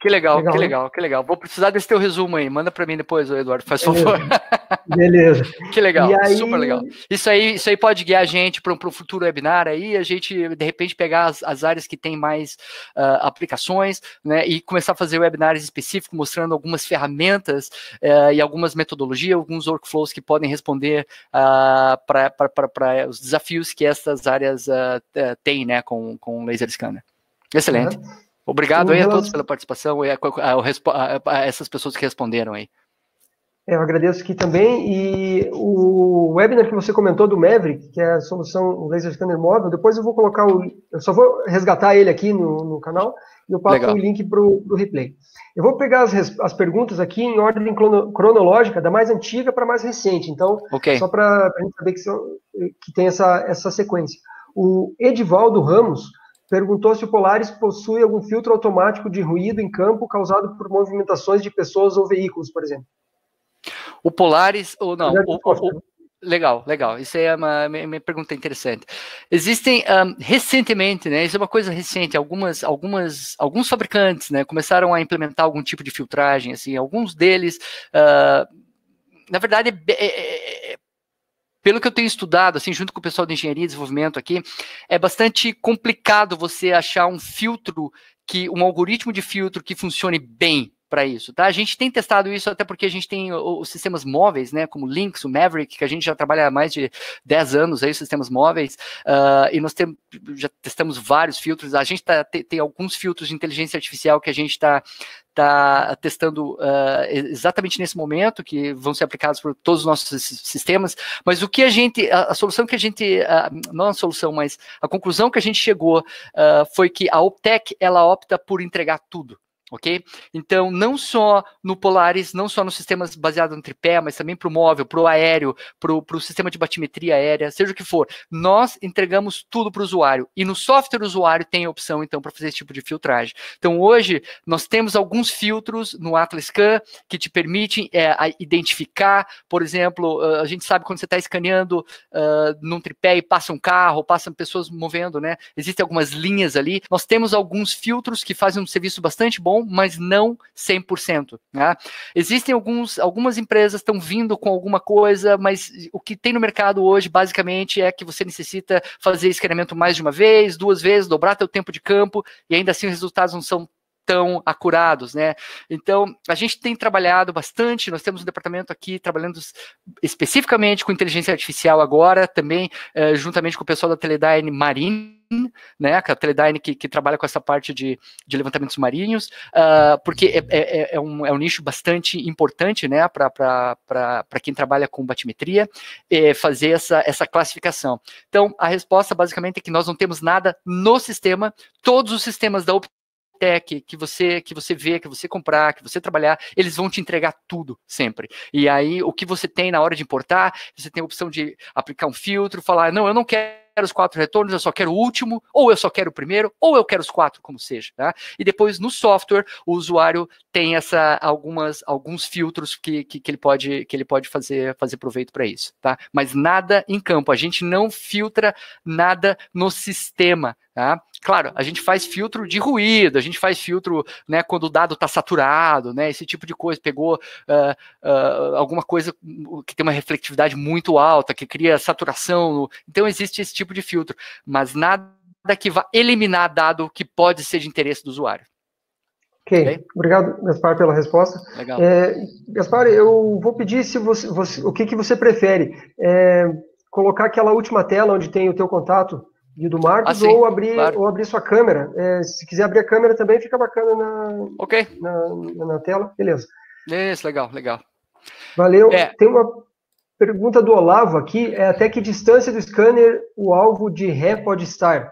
Que legal, legal, que né? legal, que legal. Vou precisar desse teu resumo aí. Manda para mim depois, Eduardo, faz favor. Beleza. que legal, aí... super legal. Isso aí, isso aí pode guiar a gente para um futuro webinar aí, a gente de repente pegar as, as áreas que tem mais uh, aplicações, né, e começar a fazer webinars específicos mostrando algumas ferramentas uh, e algumas metodologias, alguns workflows que podem responder uh, para os desafios que essas áreas têm, né, com, com laser scanner. Excelente. Uhum. Obrigado aí a todos pela participação e a, a, a, essas pessoas que responderam aí. É, eu agradeço aqui também. E o webinar que você comentou do Maverick, que é a solução laser scanner móvel, depois eu vou colocar o. Eu só vou resgatar ele aqui no, no canal e eu passo Legal. o link para o replay. Eu vou pegar as, as perguntas aqui em ordem cronológica, da mais antiga para a mais recente. Então, okay. só para a gente saber que, que tem essa, essa sequência. O Edivaldo Ramos perguntou se o Polaris possui algum filtro automático de ruído em campo causado por movimentações de pessoas ou veículos, por exemplo. O Polaris, ou não, o, o, Legal, legal. Isso é uma minha pergunta interessante. Existem um, recentemente, né? Isso é uma coisa recente. Algumas, algumas, alguns fabricantes, né, começaram a implementar algum tipo de filtragem. Assim, alguns deles, uh, na verdade, é, é, é, pelo que eu tenho estudado, assim, junto com o pessoal de engenharia e desenvolvimento aqui, é bastante complicado você achar um filtro que um algoritmo de filtro que funcione bem para isso, tá? A gente tem testado isso até porque a gente tem os sistemas móveis, né, como o Lynx, o Maverick, que a gente já trabalha há mais de 10 anos aí, sistemas móveis, uh, e nós tem, já testamos vários filtros, a gente tá, tem, tem alguns filtros de inteligência artificial que a gente está tá testando uh, exatamente nesse momento, que vão ser aplicados por todos os nossos sistemas, mas o que a gente, a, a solução que a gente, não a solução, mas a conclusão que a gente chegou uh, foi que a Optec, ela opta por entregar tudo, ok? Então, não só no Polaris, não só nos sistemas baseados no tripé, mas também para o móvel, para o aéreo, para o sistema de batimetria aérea, seja o que for, nós entregamos tudo para o usuário. E no software usuário tem a opção, então, para fazer esse tipo de filtragem. Então, hoje, nós temos alguns filtros no Atlas Scan que te permitem é, identificar, por exemplo, a gente sabe quando você está escaneando uh, num tripé e passa um carro, passam pessoas movendo, né? Existem algumas linhas ali. Nós temos alguns filtros que fazem um serviço bastante bom mas não 100%. Né? Existem alguns, algumas empresas estão vindo com alguma coisa, mas o que tem no mercado hoje, basicamente, é que você necessita fazer escaneamento mais de uma vez, duas vezes, dobrar teu tempo de campo, e ainda assim os resultados não são tão acurados, né? Então, a gente tem trabalhado bastante, nós temos um departamento aqui trabalhando especificamente com inteligência artificial agora, também eh, juntamente com o pessoal da Teledyne Marine, né, a Teledyne que, que, trabalha com essa parte de, de levantamentos marinhos, uh, porque é, é, é, é, um, é um nicho bastante importante, né, para quem trabalha com batimetria, é, fazer essa, essa classificação. Então, a resposta basicamente é que nós não temos nada no sistema, todos os sistemas da tech que você que você vê, que você comprar, que você trabalhar, eles vão te entregar tudo sempre. E aí o que você tem na hora de importar, você tem a opção de aplicar um filtro, falar, não, eu não quero os quatro retornos, eu só quero o último, ou eu só quero o primeiro, ou eu quero os quatro, como seja. Tá? E depois no software, o usuário tem essa algumas alguns filtros que, que, que ele pode que ele pode fazer fazer proveito para isso, tá? Mas nada em campo. A gente não filtra nada no sistema. Tá? Claro, a gente faz filtro de ruído, a gente faz filtro né, quando o dado está saturado, né, esse tipo de coisa. Pegou uh, uh, alguma coisa que tem uma reflectividade muito alta, que cria saturação. Então, existe esse tipo de filtro, mas nada que vá eliminar dado que pode ser de interesse do usuário. Ok, okay? obrigado, Gaspar, pela resposta. Legal. É, Gaspar, eu vou pedir se você, você o que, que você prefere. É, colocar aquela última tela onde tem o teu contato e o do Marcos, ah, sim, ou, abrir, claro. ou abrir sua câmera. É, se quiser abrir a câmera também, fica bacana na, okay. na, na tela. Beleza. Isso, legal, legal. Valeu. É. Tem uma pergunta do Olavo aqui, é até que distância do scanner o alvo de ré pode estar?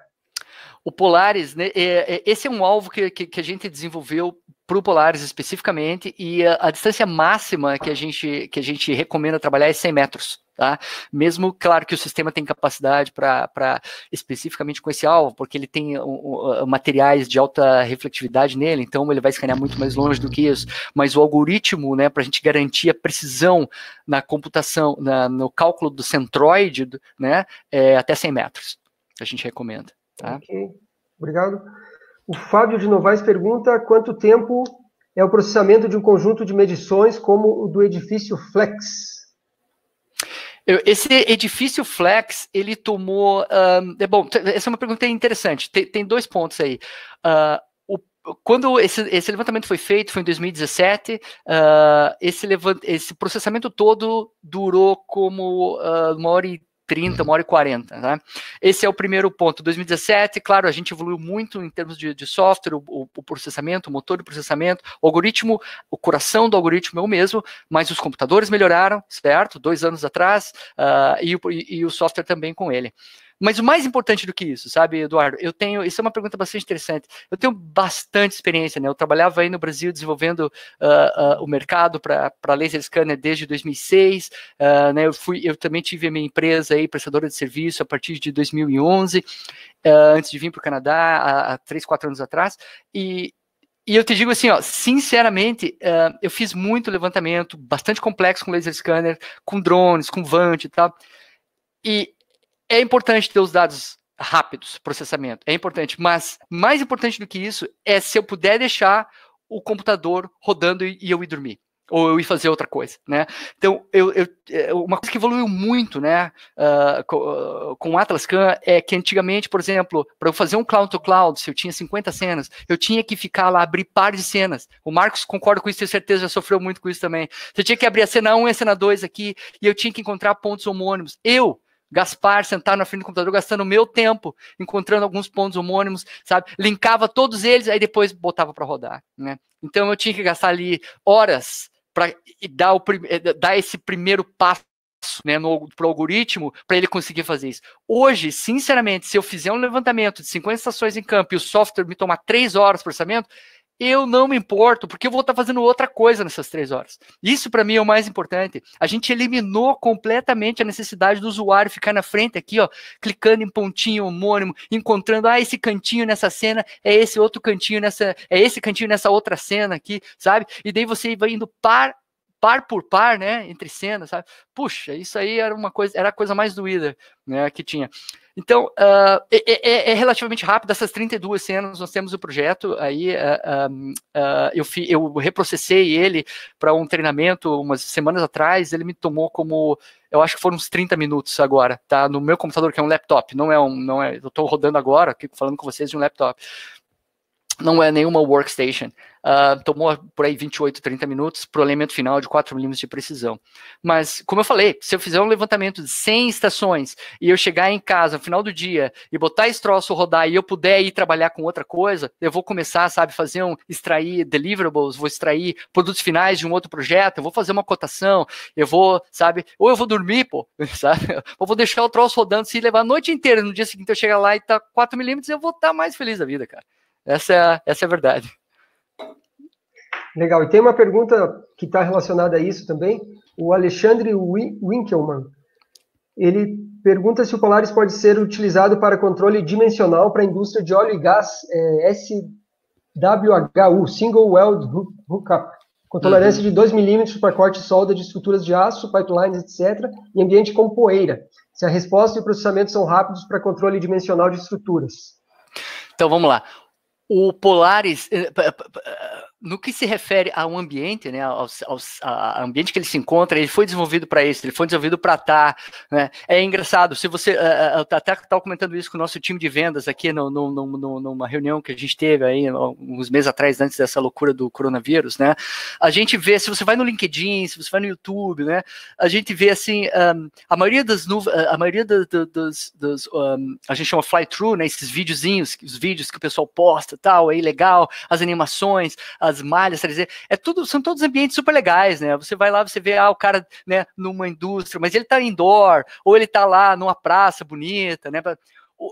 O Polaris, né, é, é, esse é um alvo que, que, que a gente desenvolveu para o Polaris especificamente, e a, a, distância máxima que a, gente, que a gente recomenda trabalhar é 100 metros Tá? Mesmo, claro, que o sistema tem capacidade para especificamente com esse alvo, porque ele tem materiais de alta reflectividade nele, então ele vai escanear muito mais longe do que isso. Mas o algoritmo, né, para a gente garantir a precisão na computação, na, no cálculo do centroide, né, é até 100 metros, a gente recomenda. Tá? Ok, obrigado. O Fábio de Novaes pergunta quanto tempo é o processamento de um conjunto de medições como o do edifício Flex? Esse edifício Flex, ele tomou. É bom, essa é uma pergunta interessante. Tem, tem dois pontos aí. Uh, quando esse, esse, levantamento foi feito, foi em 2017, uh, esse, levant, esse processamento todo durou como uh, uma hora e 30, uma hora e 40. Né? Esse é o primeiro ponto. 2017, claro, a gente evoluiu muito em termos de, de software, o, o, processamento, o motor de processamento, o algoritmo, o coração do algoritmo é o mesmo, mas os computadores melhoraram, certo? Dois anos atrás, uh, e, e, e o software também com ele. Mas o mais importante do que isso, sabe, Eduardo? Eu tenho, isso é uma pergunta bastante interessante. Eu tenho bastante experiência, né? Eu trabalhava aí no Brasil desenvolvendo uh, uh, o mercado para laser scanner desde 2006, uh, né? Eu fui, eu também tive a minha empresa aí prestadora de serviço a partir de 2011, antes de vir para o Canadá há, há três, quatro anos atrás. E, e eu te digo assim, ó, sinceramente, uh, eu fiz muito levantamento, bastante complexo com laser scanner, com drones, com Vant e tal. E é importante ter os dados rápidos, processamento, é importante, mas mais importante do que isso é se eu puder deixar o computador rodando e eu ir dormir ou eu ir fazer outra coisa, né? Então, eu, eu é, uma coisa que evoluiu muito, né, uh, com, o Atlas Can é que antigamente, por exemplo, para eu fazer um cloud to cloud, se eu tinha 50 cenas, eu tinha que ficar lá, abrir par de cenas. O Marcos concorda com isso, tenho certeza, já sofreu muito com isso também. Você tinha que abrir a cena 1 e a cena 2 aqui, e eu tinha que encontrar pontos homônimos. Eu, Gaspar sentar na frente do computador, gastando meu tempo, encontrando alguns pontos homônimos, sabe? Linkava todos eles, aí depois botava para rodar, né? Então eu tinha que gastar ali horas para dar, o, eh, dar esse primeiro passo né, para o algoritmo para ele conseguir fazer isso. Hoje, sinceramente, se eu fizer um levantamento de 50 estações em campo e o software me tomar 3 horas de processamento, eu não me importo, porque eu vou estar fazendo outra coisa nessas três horas. Isso para mim é o mais importante. A gente eliminou completamente a necessidade do usuário ficar na frente aqui, ó, clicando em pontinho homônimo, encontrando, ah, esse cantinho nessa cena é esse outro cantinho nessa, é esse cantinho nessa outra cena aqui, sabe? E daí você vai indo par par por par, né, entre cenas, sabe? Puxa, isso aí era uma coisa, era a coisa mais doída, né, que tinha. Então, uh, é, é, é, relativamente rápido, essas 32 cenas, nós temos o projeto, aí uh, uh, eu, fi, eu reprocessei ele para um treinamento umas semanas atrás, ele me tomou como, eu acho que foram uns 30 minutos agora, tá, no meu computador, que é um laptop, não é um, não é, eu estou rodando agora, aqui falando com vocês de um laptop, não é nenhuma workstation. Uh, tomou por aí 28, 30 minutos para o elemento final de 4 milímetros de precisão. Mas, como eu falei, se eu fizer um levantamento de 100 estações e eu chegar em casa no final do dia e botar esse troço rodar e eu puder ir trabalhar com outra coisa, eu vou começar, sabe, fazer um, extrair deliverables, vou extrair produtos finais de um outro projeto, eu vou fazer uma cotação, eu vou, sabe, ou eu vou dormir, pô, sabe, ou vou deixar o troço rodando, se levar a noite inteira, no dia seguinte eu chegar lá e tá 4 milímetros, eu vou estar tá mais feliz da vida, cara. Essa é essa é a verdade. Legal. E tem uma pergunta que está relacionada a isso também. O Alexandre Winkelmann, ele pergunta se o Polaris pode ser utilizado para controle dimensional para a indústria de óleo e gás é, SWHU, Single Weld Hookup, com tolerância uhum. de 2 milímetros para corte e solda de estruturas de aço, pipelines, etc., em ambiente com poeira. Se a resposta e o processamento são rápidos para controle dimensional de estruturas. Então, vamos lá o Polaris, eh, no que se refere ao ambiente, né, ao, ao, ao ambiente que ele se encontra, ele foi desenvolvido para isso, ele foi desenvolvido para estar, tá, né, é engraçado, se você, uh, até estava comentando isso com o nosso time de vendas aqui no, no, no, numa reunião que a gente teve aí uns meses atrás, antes dessa loucura do coronavírus, né, a gente vê, se você vai no LinkedIn, se você vai no YouTube, né, a gente vê assim, um, a maioria das nuvens, a maioria dos, dos, dos um, a gente chama fly-through, né, esses videozinhos, os vídeos que o pessoal posta, tal, aí legal, as animações, as malhas 3D, é tudo, são todos ambientes super legais, né? Você vai lá, você vê ah, o cara, né, numa indústria, mas ele tá indoor, ou ele tá lá numa praça bonita, né?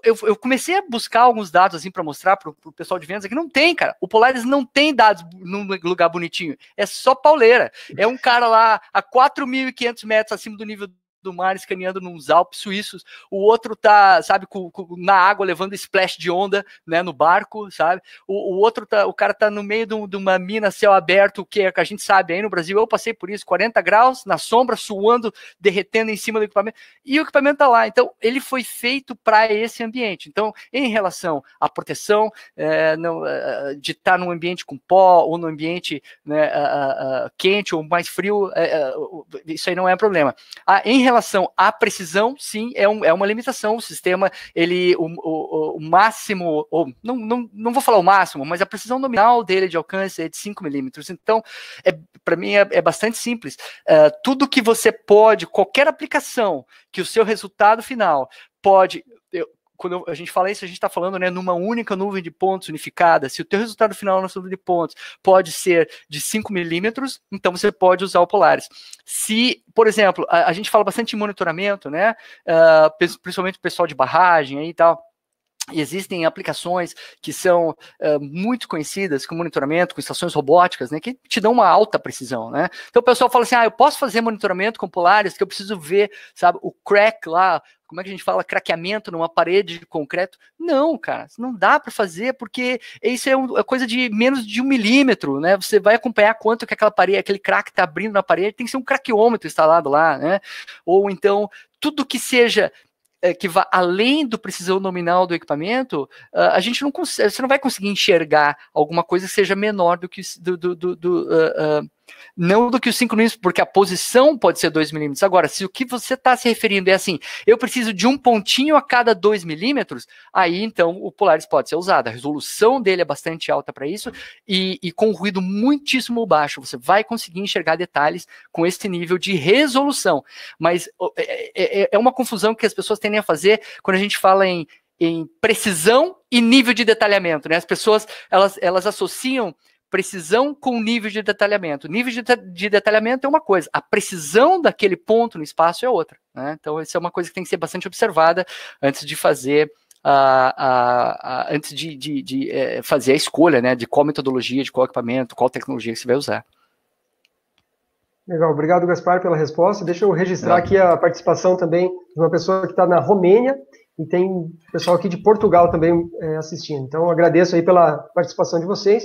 Eu, eu comecei a buscar alguns dados assim para mostrar para o pessoal de vendas que não tem, cara. O Polaris não tem dados num lugar bonitinho. É só pauleira. É um cara lá a 4.500 metros acima do nível do mar escaneando nos Alpes suíços, o outro tá, sabe, com, com, na água levando splash de onda, né, no barco, sabe? O, o outro tá, o cara tá no meio de, de uma mina céu aberto, que, é, que a gente sabe aí no Brasil, eu passei por isso, 40 graus na sombra, suando, derretendo em cima do equipamento, e o equipamento tá lá. Então, ele foi feito para esse ambiente. Então, em relação à proteção, é, não, é, de estar tá num ambiente com pó ou num ambiente né, quente ou mais frio, é, isso aí não é problema. Ah, em relação à precisão, sim, é, um, é uma limitação. O sistema, ele, o, o, o máximo, ou não, não, não vou falar o máximo, mas a precisão nominal dele de alcance é de 5 milímetros. Então, é, para mim é, é, bastante simples. Uh, tudo que você pode, qualquer aplicação que o seu resultado final pode quando a gente fala isso, a gente está falando né, numa única nuvem de pontos unificada. Se o teu resultado final na nuvem de pontos pode ser de 5 milímetros, então você pode usar o Polaris. Se, por exemplo, a, a gente fala bastante de monitoramento, né? Uh, principalmente o pessoal de barragem aí e tal. Existem aplicações que são uh, muito conhecidas com monitoramento, com estações robóticas, né, que te dão uma alta precisão, né? Então o pessoal fala assim, ah, eu posso fazer monitoramento com Polaris, que eu preciso ver, sabe, o crack lá, como é que a gente fala, craqueamento numa parede de concreto? Não, cara, não dá para fazer, porque isso é, um, é, coisa de menos de um milímetro, né? Você vai acompanhar quanto que aquela parede, aquele crack está abrindo na parede, tem que ser um craqueômetro instalado lá, né? Ou então, tudo que seja é, que vá além do precisão nominal do equipamento, uh, a gente não consegue, você não vai conseguir enxergar alguma coisa que seja menor do que do, do, do, do uh, uh, não do que os 5 milímetros, porque a posição pode ser 2 milímetros. Agora, se o que você está se referindo é assim, eu preciso de um pontinho a cada 2 milímetros, aí então o Polaris pode ser usado. A resolução dele é bastante alta para isso e, e, com ruído muitíssimo baixo. Você vai conseguir enxergar detalhes com esse nível de resolução. Mas é, é, é, é uma confusão que as pessoas tendem a fazer quando a gente fala em, em precisão e nível de detalhamento. Né? As pessoas elas, elas associam precisão com nível de detalhamento. Nível de, de, detalhamento é uma coisa, a precisão daquele ponto no espaço é outra. Né? Então, isso é uma coisa que tem que ser bastante observada antes de fazer. A, a, a, antes de, de, de é, fazer a escolha né, de qual metodologia, de qual equipamento, qual tecnologia que você vai usar. Legal, obrigado Gaspar pela resposta. Deixa eu registrar é. aqui a participação também de uma pessoa que está na Romênia e tem pessoal aqui de Portugal também é, assistindo. Então agradeço aí pela participação de vocês.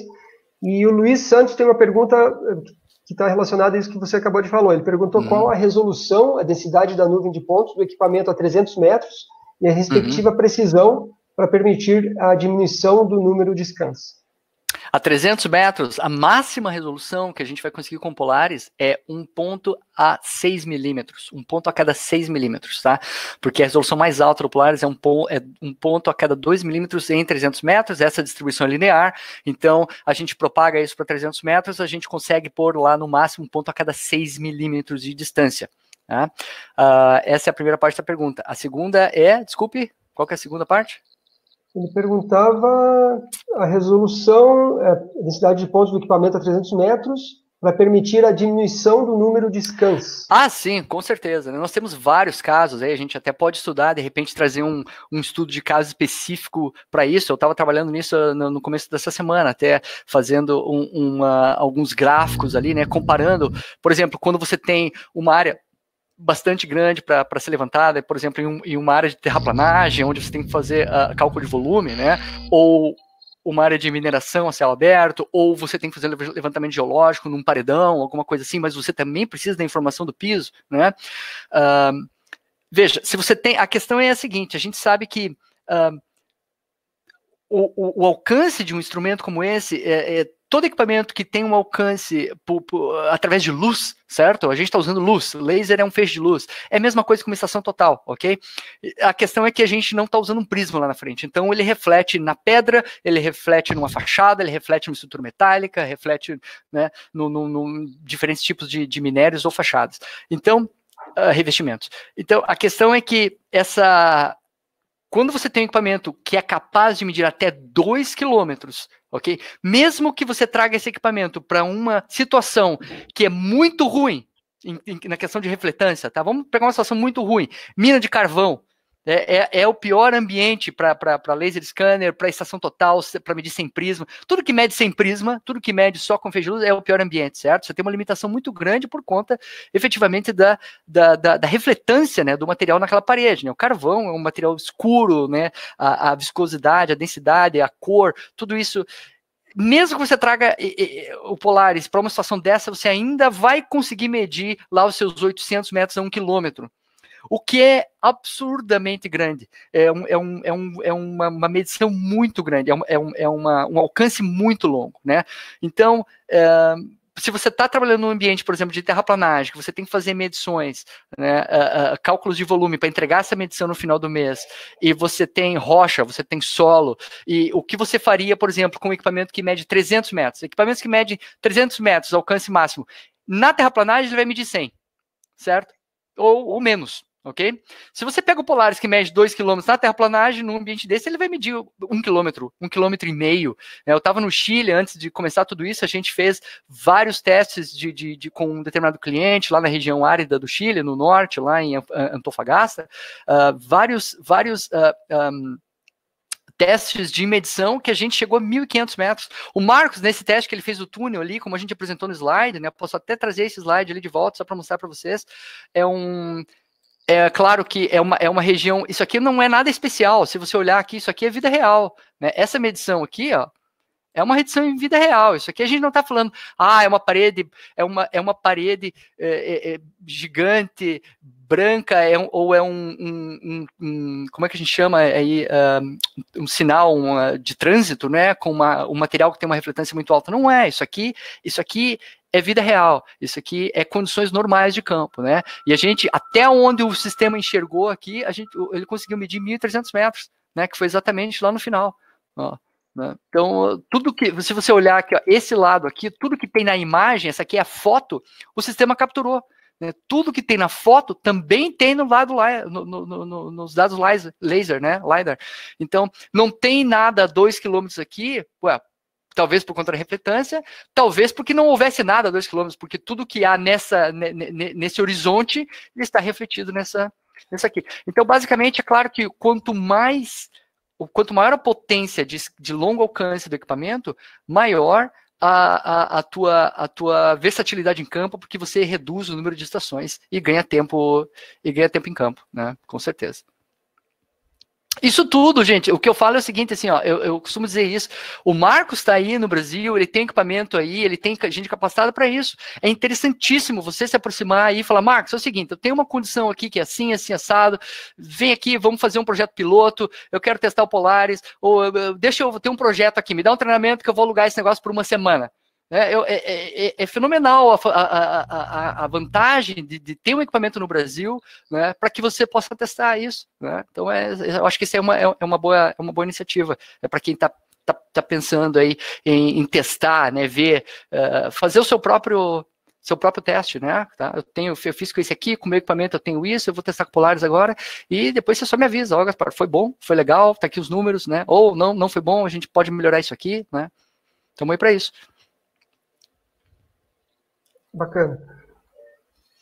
E o Luiz Santos tem uma pergunta eh, que está relacionada a isso que você acabou de falar. Ele perguntou uhum. qual a resolução, a densidade da nuvem de pontos do equipamento a 300 metros e a respectiva uhum. precisão para permitir a diminuição do número de scans. A 300 metros, a máxima resolução que a gente vai conseguir com Polaris é um ponto a 6 milímetros, um ponto a cada 6 milímetros, tá? Porque a resolução mais alta do Polaris é um, é um ponto a cada 2 milímetros em 300 metros, essa distribuição é linear, então a gente propaga isso para 300 metros, a gente consegue pôr lá no máximo um ponto a cada 6 milímetros de distância. Tá? Uh, essa é a primeira parte da pergunta. A segunda é, desculpe, qual é a segunda parte? Ele perguntava a resolução, é, a densidade de pontos do equipamento a 300 metros para permitir a diminuição do número de scans. Ah, sim, com certeza. Nós temos vários casos aí, a gente até pode estudar, de repente trazer um, um estudo de caso específico para isso. Eu estava trabalhando nisso no, no, começo dessa semana, até fazendo um, uma, alguns gráficos ali, né, comparando, por exemplo, quando você tem uma área bastante grande para ser levantada, por exemplo, em, um, em, uma área de terraplanagem, onde você tem que fazer uh, cálculo de volume, né? Ou uma área de mineração a céu aberto, ou você tem que fazer levantamento geológico num paredão, alguma coisa assim, mas você também precisa da informação do piso, né? Uh, veja, se você tem. A questão é a seguinte: a gente sabe que. Uh, o, o, o, alcance de um instrumento como esse é, é todo equipamento que tem um alcance por, por, através de luz, certo? A gente está usando luz, laser é um feixe de luz. É a mesma coisa que uma estação total, ok? A questão é que a gente não está usando um prisma lá na frente. Então ele reflete na pedra, ele reflete numa fachada, ele reflete numa estrutura metálica, reflete né, no, no, no diferentes tipos de, de minérios ou fachadas. Então, uh, revestimentos. Então a questão é que essa quando você tem um equipamento que é capaz de medir até 2 quilômetros, ok? Mesmo que você traga esse equipamento para uma situação que é muito ruim, em, em, na questão de refletância, tá? Vamos pegar uma situação muito ruim, mina de carvão, É, é, é, o pior ambiente para laser scanner, para estação total, para medir sem prisma. Tudo que mede sem prisma, tudo que mede só com de luz é o pior ambiente, certo? Você tem uma limitação muito grande por conta, efetivamente, da, da, da, da refletância né, do material naquela parede. Né? O carvão é um material escuro, né? a, a viscosidade, a densidade, a cor, tudo isso mesmo que você traga o Polaris para uma situação dessa, você ainda vai conseguir medir lá os seus 800 metros a um quilômetro o que é absurdamente grande. É, um, é, um, é, um, é uma, uma, medição muito grande, é, um, é, um, é uma, um alcance muito longo. Né? Então, é, se você está trabalhando num ambiente, por exemplo, de terraplanagem, que você tem que fazer medições, né, uh, uh, cálculos de volume para entregar essa medição no final do mês, e você tem rocha, você tem solo, e o que você faria, por exemplo, com um equipamento que mede 300 metros? Equipamentos que medem 300 metros, alcance máximo, na terraplanagem ele vai medir 100, certo? Ou, ou menos ok? Se você pega o Polaris que mede 2 km na terraplanagem, num ambiente desse, ele vai medir 1 um km, 1 km e meio. Eu estava no Chile antes de começar tudo isso, a gente fez vários testes de, de, de, com um determinado cliente lá na região árida do Chile, no norte, lá em Antofagasta, uh, vários, vários uh, ah, um, testes de medição que a gente chegou a 1.500 metros. O Marcos, nesse teste que ele fez do túnel ali, como a gente apresentou no slide, né, posso até trazer esse slide ali de volta só para mostrar para vocês, é um é claro que é uma, é uma região. Isso aqui não é nada especial. Se você olhar aqui, isso aqui é vida real. Né? Essa medição aqui, ó, é uma medição em vida real. Isso aqui a gente não está falando, ah, é uma parede, é uma, é uma parede é, é, gigante, branca, é ou é um, um, um, como é que a gente chama aí, um, um sinal de trânsito, né? Com uma, um material que tem uma refletância muito alta. Não é. Isso aqui, isso aqui é vida real. Isso aqui é condições normais de campo, né? E a gente, até onde o sistema enxergou aqui, a gente, ele conseguiu medir 1.300 metros, né? Que foi exatamente lá no final. Ó, né? Então, tudo que, se você olhar aqui, ó, esse lado aqui, tudo que tem na imagem, essa aqui é a foto, o sistema capturou. Né? Tudo que tem na foto também tem no lado lá, no, no, no, nos dados laser, né? LiDAR. Então, não tem nada a 2 km aqui, ué, talvez por conta da refletância, talvez porque não houvesse nada a 2 km, porque tudo que há nessa, nesse horizonte está refletido nessa, nessa aqui. Então, basicamente, é claro que quanto mais, quanto maior a potência de, de longo alcance do equipamento, maior a, a, a, tua, a tua versatilidade em campo, porque você reduz o número de estações e ganha tempo e ganha tempo em campo, né? Com certeza. Isso tudo, gente, o que eu falo é o seguinte, assim, ó, eu, eu costumo dizer isso, o Marcos está aí no Brasil, ele tem equipamento aí, ele tem gente capacitada para isso. É interessantíssimo você se aproximar aí e falar, Marcos, é o seguinte, eu tenho uma condição aqui que é assim, assim, assado, vem aqui, vamos fazer um projeto piloto, eu quero testar o Polaris, ou deixa eu ter um projeto aqui, me dá um treinamento que eu vou alugar esse negócio por uma semana. É, é, é, é, fenomenal a, a, a, a vantagem de, de, ter um equipamento no Brasil né, para que você possa testar isso. Né? Então, é, eu acho que isso é uma, é uma, boa, é uma boa iniciativa é para quem está tá, tá, pensando aí em, em testar, né, ver, uh, fazer o seu próprio seu próprio teste, né? Tá? Eu tenho, eu fiz com esse aqui, com o meu equipamento eu tenho isso, eu vou testar com Polaris agora, e depois você só me avisa, ó, Gaspar, foi bom, foi legal, tá aqui os números, né? Ou não, não foi bom, a gente pode melhorar isso aqui, né? Estamos aí para isso. Bacana.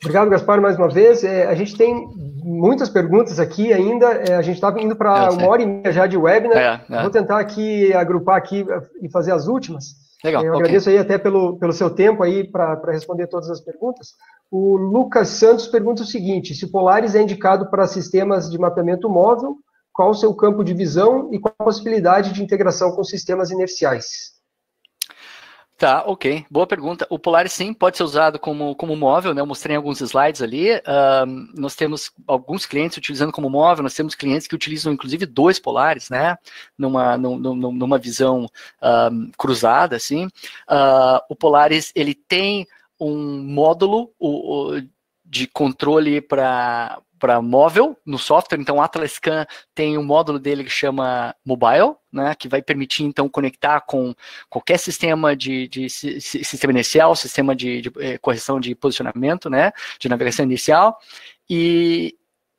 Obrigado, Gaspar, mais uma vez. É, a gente tem muitas perguntas aqui ainda. É, a gente estava indo para uma hora e meia já de webinar. É, é. Vou tentar aqui agrupar aqui e fazer as últimas. Legal. Eu okay. agradeço aí até pelo, pelo seu tempo aí para responder todas as perguntas. O Lucas Santos pergunta o seguinte: se o Polaris é indicado para sistemas de mapeamento móvel, qual o seu campo de visão e qual a possibilidade de integração com sistemas inerciais? Tá, ok. Boa pergunta. O Polaris sim pode ser usado como, como móvel, né? Eu mostrei alguns slides ali. Uh, nós temos alguns clientes utilizando como móvel, nós temos clientes que utilizam inclusive dois Polaris, né? Numa, numa, numa visão uh, cruzada, assim. Uh, o Polaris ele tem um módulo o, o de controle para para móvel no software. Então, o Atlas Scan tem um módulo dele que chama Mobile, né, que vai permitir então conectar com qualquer sistema de, de sistema inicial, sistema de, de, eh, correção de posicionamento, né, de navegação inicial, e,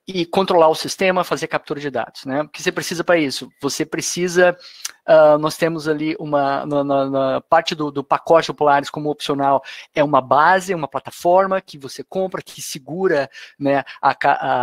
e controlar o sistema, fazer captura de dados. Né? O que você precisa para isso? Você precisa uh, nós temos ali uma na, na, na parte do, do, pacote Polaris como opcional é uma base, uma plataforma que você compra que segura né, a,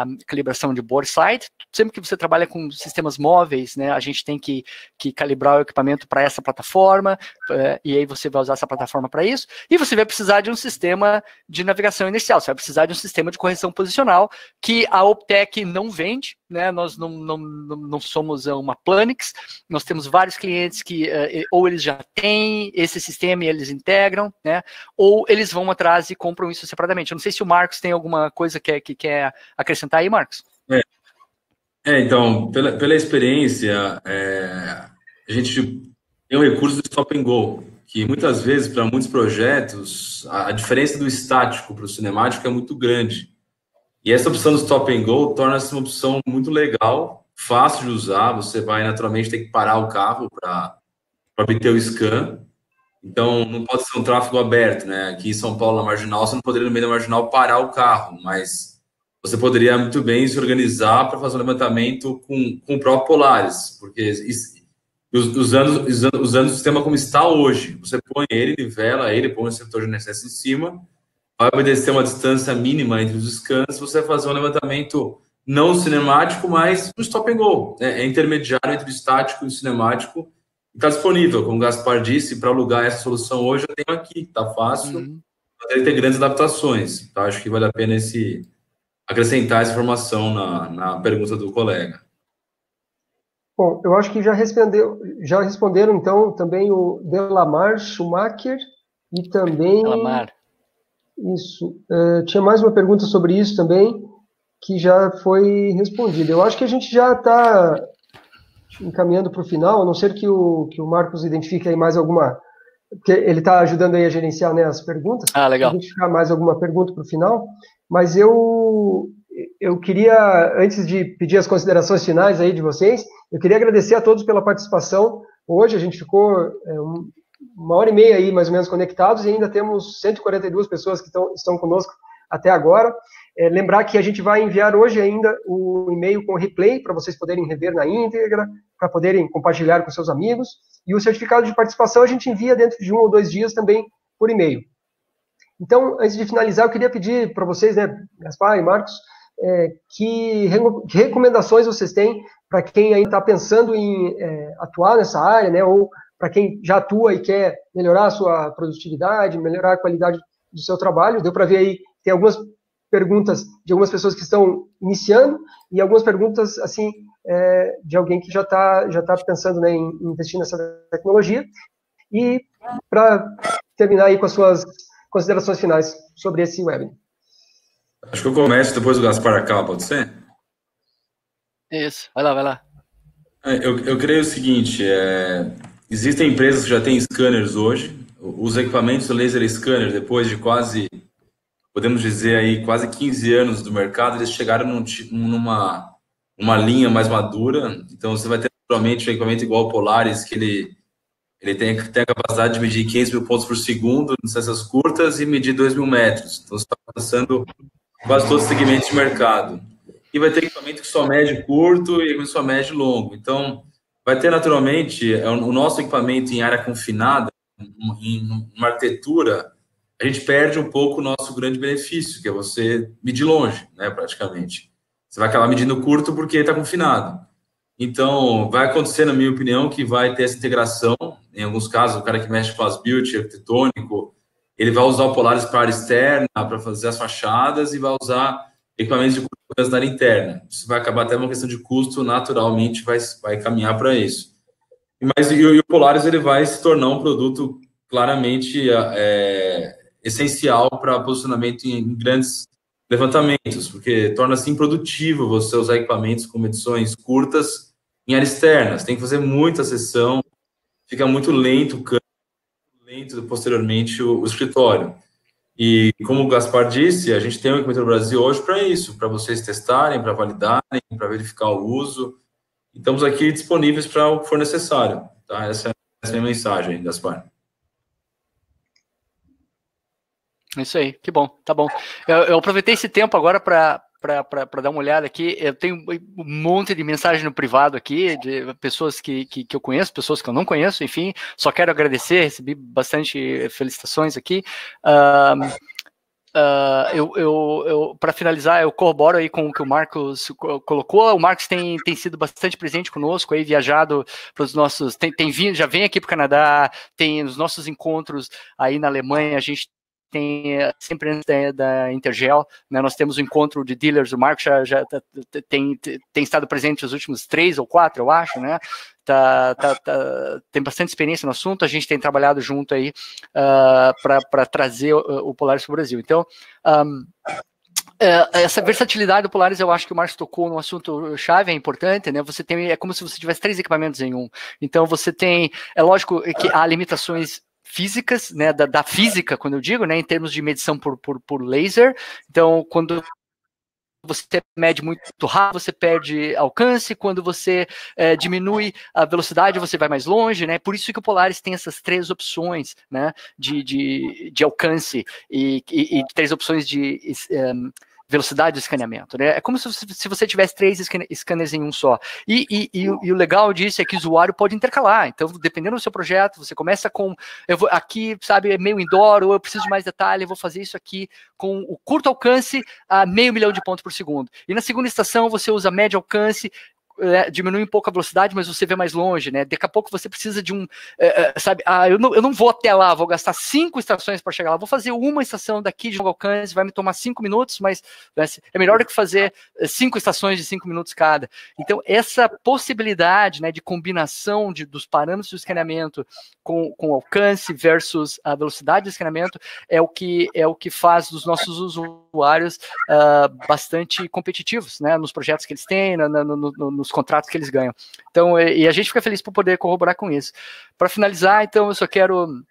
a calibração de board side. Sempre que você trabalha com sistemas móveis, né, a gente tem que, que calibrar o equipamento para essa plataforma uh, e aí você vai usar essa plataforma para isso. E você vai precisar de um sistema de navegação inicial. Você vai precisar de um sistema de correção posicional que a Optec não vende, né? Nós não, não, não somos uma Planix, nós temos vários clientes que uh, ou eles já têm esse sistema e eles integram, né? Ou eles vão atrás e compram isso separadamente. Eu não sei se o Marcos tem alguma coisa que, que quer acrescentar aí, Marcos. É, é então, pela, pela experiência, é, a gente tem um recurso do Stop and Go, que muitas vezes, para muitos projetos, a, a diferença do estático para o cinemático é muito grande. E essa opção do stop and go torna-se uma opção muito legal, fácil de usar. Você vai naturalmente ter que parar o carro para obter o scan. Então, não pode ser um tráfego aberto, né? Aqui em São Paulo, na marginal, você não poderia, no meio da marginal, parar o carro, mas você poderia muito bem se organizar para fazer um levantamento com, com o próprio Polaris, porque usando, usando, usando o sistema como está hoje, você põe ele, nivela ele, põe o setor de NSS em cima, vai obedecer uma distância mínima entre os scans, você vai fazer um levantamento não cinemático, mas um stop and go. Né? É intermediário entre o estático e o cinemático. Está disponível, como o Gaspar disse, para alugar essa solução hoje, eu tenho aqui, está fácil, uhum. mas ele tem grandes adaptações. Tá? Acho que vale a pena esse, acrescentar essa informação na, na pergunta do colega. Bom, eu acho que já, respondeu, já responderam, então, também o Delamar Schumacher e também... Delamar. Isso. Uh, tinha mais uma pergunta sobre isso também, que já foi respondida. Eu acho que a gente já está encaminhando para o final, a não ser que o, que o Marcos identifique aí mais alguma. Porque ele está ajudando aí a gerenciar né, as perguntas. Ah, legal. Identificar mais alguma pergunta para o final. Mas eu, eu queria, antes de pedir as considerações finais aí de vocês, eu queria agradecer a todos pela participação. Hoje a gente ficou é, um, uma hora e meia aí, mais ou menos, conectados, e ainda temos 142 pessoas que estão, estão conosco até agora. É, lembrar que a gente vai enviar hoje ainda o e-mail com replay, para vocês poderem rever na íntegra, para poderem compartilhar com seus amigos, e o certificado de participação a gente envia dentro de um ou dois dias também por e-mail. Então, antes de finalizar, eu queria pedir para vocês, né, Gaspar e Marcos, é, que, que, recomendações vocês têm para quem ainda está pensando em é, atuar nessa área, né, ou para quem já atua e quer melhorar a sua produtividade, melhorar a qualidade do seu trabalho. Deu para ver aí, tem algumas perguntas de algumas pessoas que estão iniciando e algumas perguntas, assim, é, de alguém que já está já tá pensando né, em investir nessa tecnologia. E para terminar aí com as suas considerações finais sobre esse webinar. Acho que eu começo depois do Gaspar acaba, pode ser? Isso, vai lá, vai lá. É, eu, eu creio o seguinte, é, Existem empresas que já têm scanners hoje. Os equipamentos laser scanner, depois de quase, podemos dizer aí, quase 15 anos do mercado, eles chegaram num, numa uma linha mais madura. Então, você vai ter naturalmente um equipamento igual ao Polaris, que ele, ele tem, tem a capacidade de medir 500 mil pontos por segundo em curtas e medir 2 mil metros. Então, você está passando quase todos os segmentos de mercado. E vai ter equipamento que só mede curto e só mede longo. Então, Vai ter naturalmente é, o nosso equipamento em área confinada, em uma arquitetura, a gente perde um pouco o nosso grande benefício, que é você medir longe, né, praticamente. Você vai acabar medindo curto porque está confinado. Então, vai acontecer, na minha opinião, que vai ter essa integração. Em alguns casos, o cara que mexe com as build arquitetônico, ele vai usar o Polaris para área externa, para fazer as fachadas, e vai usar equipamentos de curta área interna. Isso vai acabar até uma questão de custo, naturalmente vai, vai caminhar para isso. Mas e, e, o Polaris ele vai se tornar um produto claramente é, essencial para posicionamento em, em, grandes levantamentos, porque torna-se improdutivo você usar equipamentos com medições curtas em área externa. Você tem que fazer muita sessão, fica muito lento, lento posteriormente o, o escritório. E como o Gaspar disse, a gente tem o equipamento Brasil hoje para isso, para vocês testarem, para validarem, para verificar o uso. Estamos aqui disponíveis para o que for necessário. Tá? Essa, é a minha mensagem, Gaspar. Isso aí, que bom, tá bom. Eu, eu aproveitei esse tempo agora para para dar uma olhada aqui. Eu tenho um monte de mensagem no privado aqui, de pessoas que, que, que, eu conheço, pessoas que eu não conheço, enfim. Só quero agradecer, recebi bastante felicitações aqui. Uh, Uh, eu, eu, eu para finalizar, eu corroboro aí com o que o Marcos colocou. O Marcos tem, tem sido bastante presente conosco, aí viajado para os nossos, tem, tem vindo, já vem aqui para o Canadá, tem os nossos encontros aí na Alemanha. A gente tem eh, sempre da, Intergel, né, nós temos o um encontro de dealers, o Marco já, já tá, tem, tem estado presente nos últimos três ou quatro, eu acho, né, tá, tá, tá tem bastante experiência no assunto, a gente tem trabalhado junto aí uh, ah, para trazer o, o Polaris para o Brasil. Então, um, é, essa versatilidade do Polaris, eu acho que o Marcos tocou no assunto chave, é importante, né? Você tem, é como se você tivesse três equipamentos em um. Então você tem, é lógico que há limitações físicas, né, da, da, física, quando eu digo, né, em termos de medição por, por, por laser. Então, quando você mede muito rápido, você perde alcance, quando você é, diminui a velocidade, você vai mais longe, né? Por isso que o Polaris tem essas três opções, né, de, de, de alcance e, e, e três opções de um, velocidade de escaneamento. Né? É como se, se você tivesse três scanners em um só. E, e, e, e, o legal disso é que o usuário pode intercalar. Então, dependendo do seu projeto, você começa com, eu vou aqui, sabe, é meio indoor, ou eu preciso de mais detalhe, eu vou fazer isso aqui com o curto alcance a meio milhão de pontos por segundo. E na segunda estação, você usa médio alcance é, diminui um pouco a velocidade, mas você vê mais longe, né? Daqui a pouco você precisa de um, é, é, sabe? Ah, eu não, eu não vou até lá, vou gastar cinco estações para chegar lá. Vou fazer uma estação daqui de longo alcance, vai me tomar cinco minutos, mas né, é melhor do que fazer é, cinco estações de cinco minutos cada. Então, essa possibilidade, né, de combinação de, dos parâmetros do escaneamento com, com alcance versus a velocidade do escaneamento é o que é o que faz dos nossos usuários uh, bastante competitivos, né? Nos projetos que eles têm, no, no, no, os contratos que eles ganham. Então, e, e a gente fica feliz por poder corroborar com isso. Para finalizar, então, eu só quero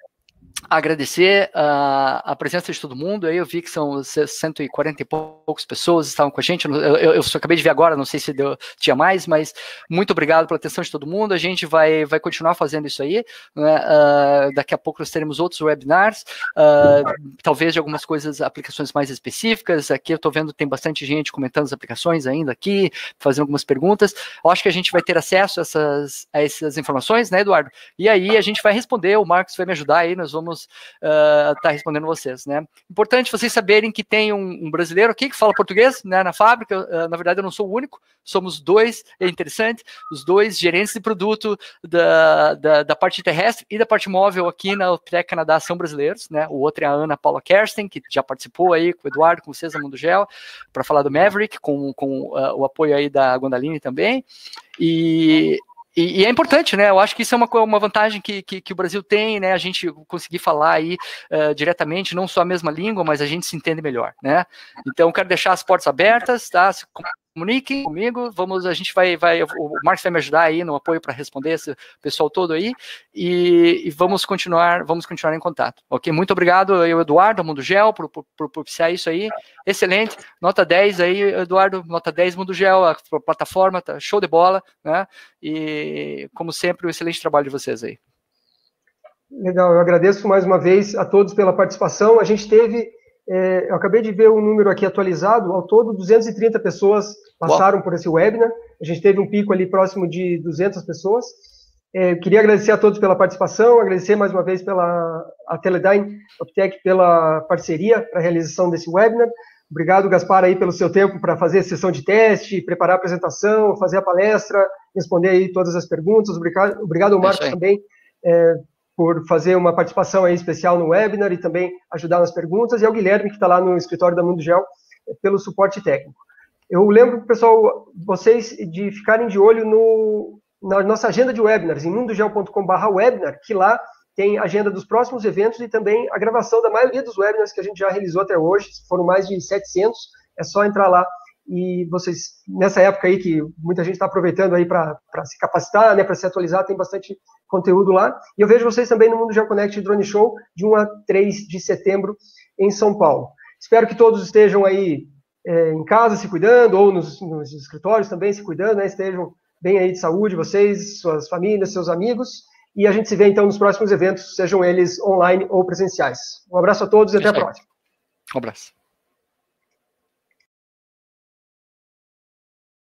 agradecer uh, a presença de todo mundo. Eu vi que são 140 e poucas pessoas estavam com a gente. Eu, eu, eu só acabei de ver agora, não sei se deu, tinha mais, mas muito obrigado pela atenção de todo mundo. A gente vai, vai continuar fazendo isso aí. Né? Uh, daqui a pouco nós teremos outros webinars, uh, talvez de algumas coisas, aplicações mais específicas. Aqui eu estou vendo tem bastante gente comentando as aplicações ainda aqui, fazendo algumas perguntas. Eu acho que a gente vai ter acesso a essas, a essas informações, né, Eduardo? E aí a gente vai responder. O Marcos vai me ajudar aí. Nós vamos estar uh, tá respondendo vocês, né? Importante vocês saberem que tem um, um brasileiro aqui que fala português, né, na fábrica. Uh, na verdade, eu não sou o único, somos dois, é interessante, os dois gerentes de produto da, da, da parte terrestre e da parte móvel aqui na Optec Canadá são brasileiros, né? O outro é a Ana Paula Kersten, que já participou aí com o Eduardo, com o César Mundo Gel, para falar do Maverick, com, com uh, o apoio aí da Gondaline também. E e, e, é importante, né? Eu acho que isso é uma, uma vantagem que, que, que o Brasil tem, né? A gente conseguir falar aí uh, diretamente, não só a mesma língua, mas a gente se entende melhor, né? Então, quero deixar as portas abertas, tá? Comuniquem comigo, vamos, a gente vai, vai o Marcos vai me ajudar aí no apoio para responder esse pessoal todo aí, e, e, vamos continuar, vamos continuar em contato, ok? Muito obrigado, eu, Eduardo, Mundo Gel, por, por, por propiciar isso aí, excelente, nota 10 aí, Eduardo, nota 10, Mundo Gel, a plataforma, tá show de bola, né? E, como sempre, um excelente trabalho de vocês aí. Legal, eu agradeço mais uma vez a todos pela participação, a gente teve é, eu acabei de ver o um número aqui atualizado, ao todo 230 pessoas passaram Uau. por esse webinar, a gente teve um pico ali próximo de 200 pessoas. É, queria agradecer a todos pela participação, agradecer mais uma vez pela a Teledyne Optec pela parceria para a realização desse webinar. Obrigado, Gaspar, aí pelo seu tempo para fazer a sessão de teste, preparar a apresentação, fazer a palestra, responder aí todas as perguntas. Obrigado, obrigado ao é Marcos também é, por fazer uma participação aí especial no webinar e também ajudar nas perguntas, e ao Guilherme, que está lá no escritório da Mundo Gel, pelo suporte técnico. Eu lembro, pessoal, vocês de ficarem de olho no, na nossa agenda de webinars, em mundogel.com.br webinar, que lá tem agenda dos próximos eventos e também a gravação da maioria dos webinars que a gente já realizou até hoje, foram mais de 700, é só entrar lá e vocês, nessa época aí que muita gente está aproveitando aí para se capacitar, né, para se atualizar, tem bastante conteúdo lá. E eu vejo vocês também no Mundo GeoConnect Drone Show, de 1 a 3 de setembro, em São Paulo. Espero que todos estejam aí é, em casa se cuidando, ou nos, nos, escritórios também se cuidando, né, estejam bem aí de saúde, vocês, suas famílias, seus amigos. E a gente se vê então nos próximos eventos, sejam eles online ou presenciais. Um abraço a todos e até a próxima. Um abraço.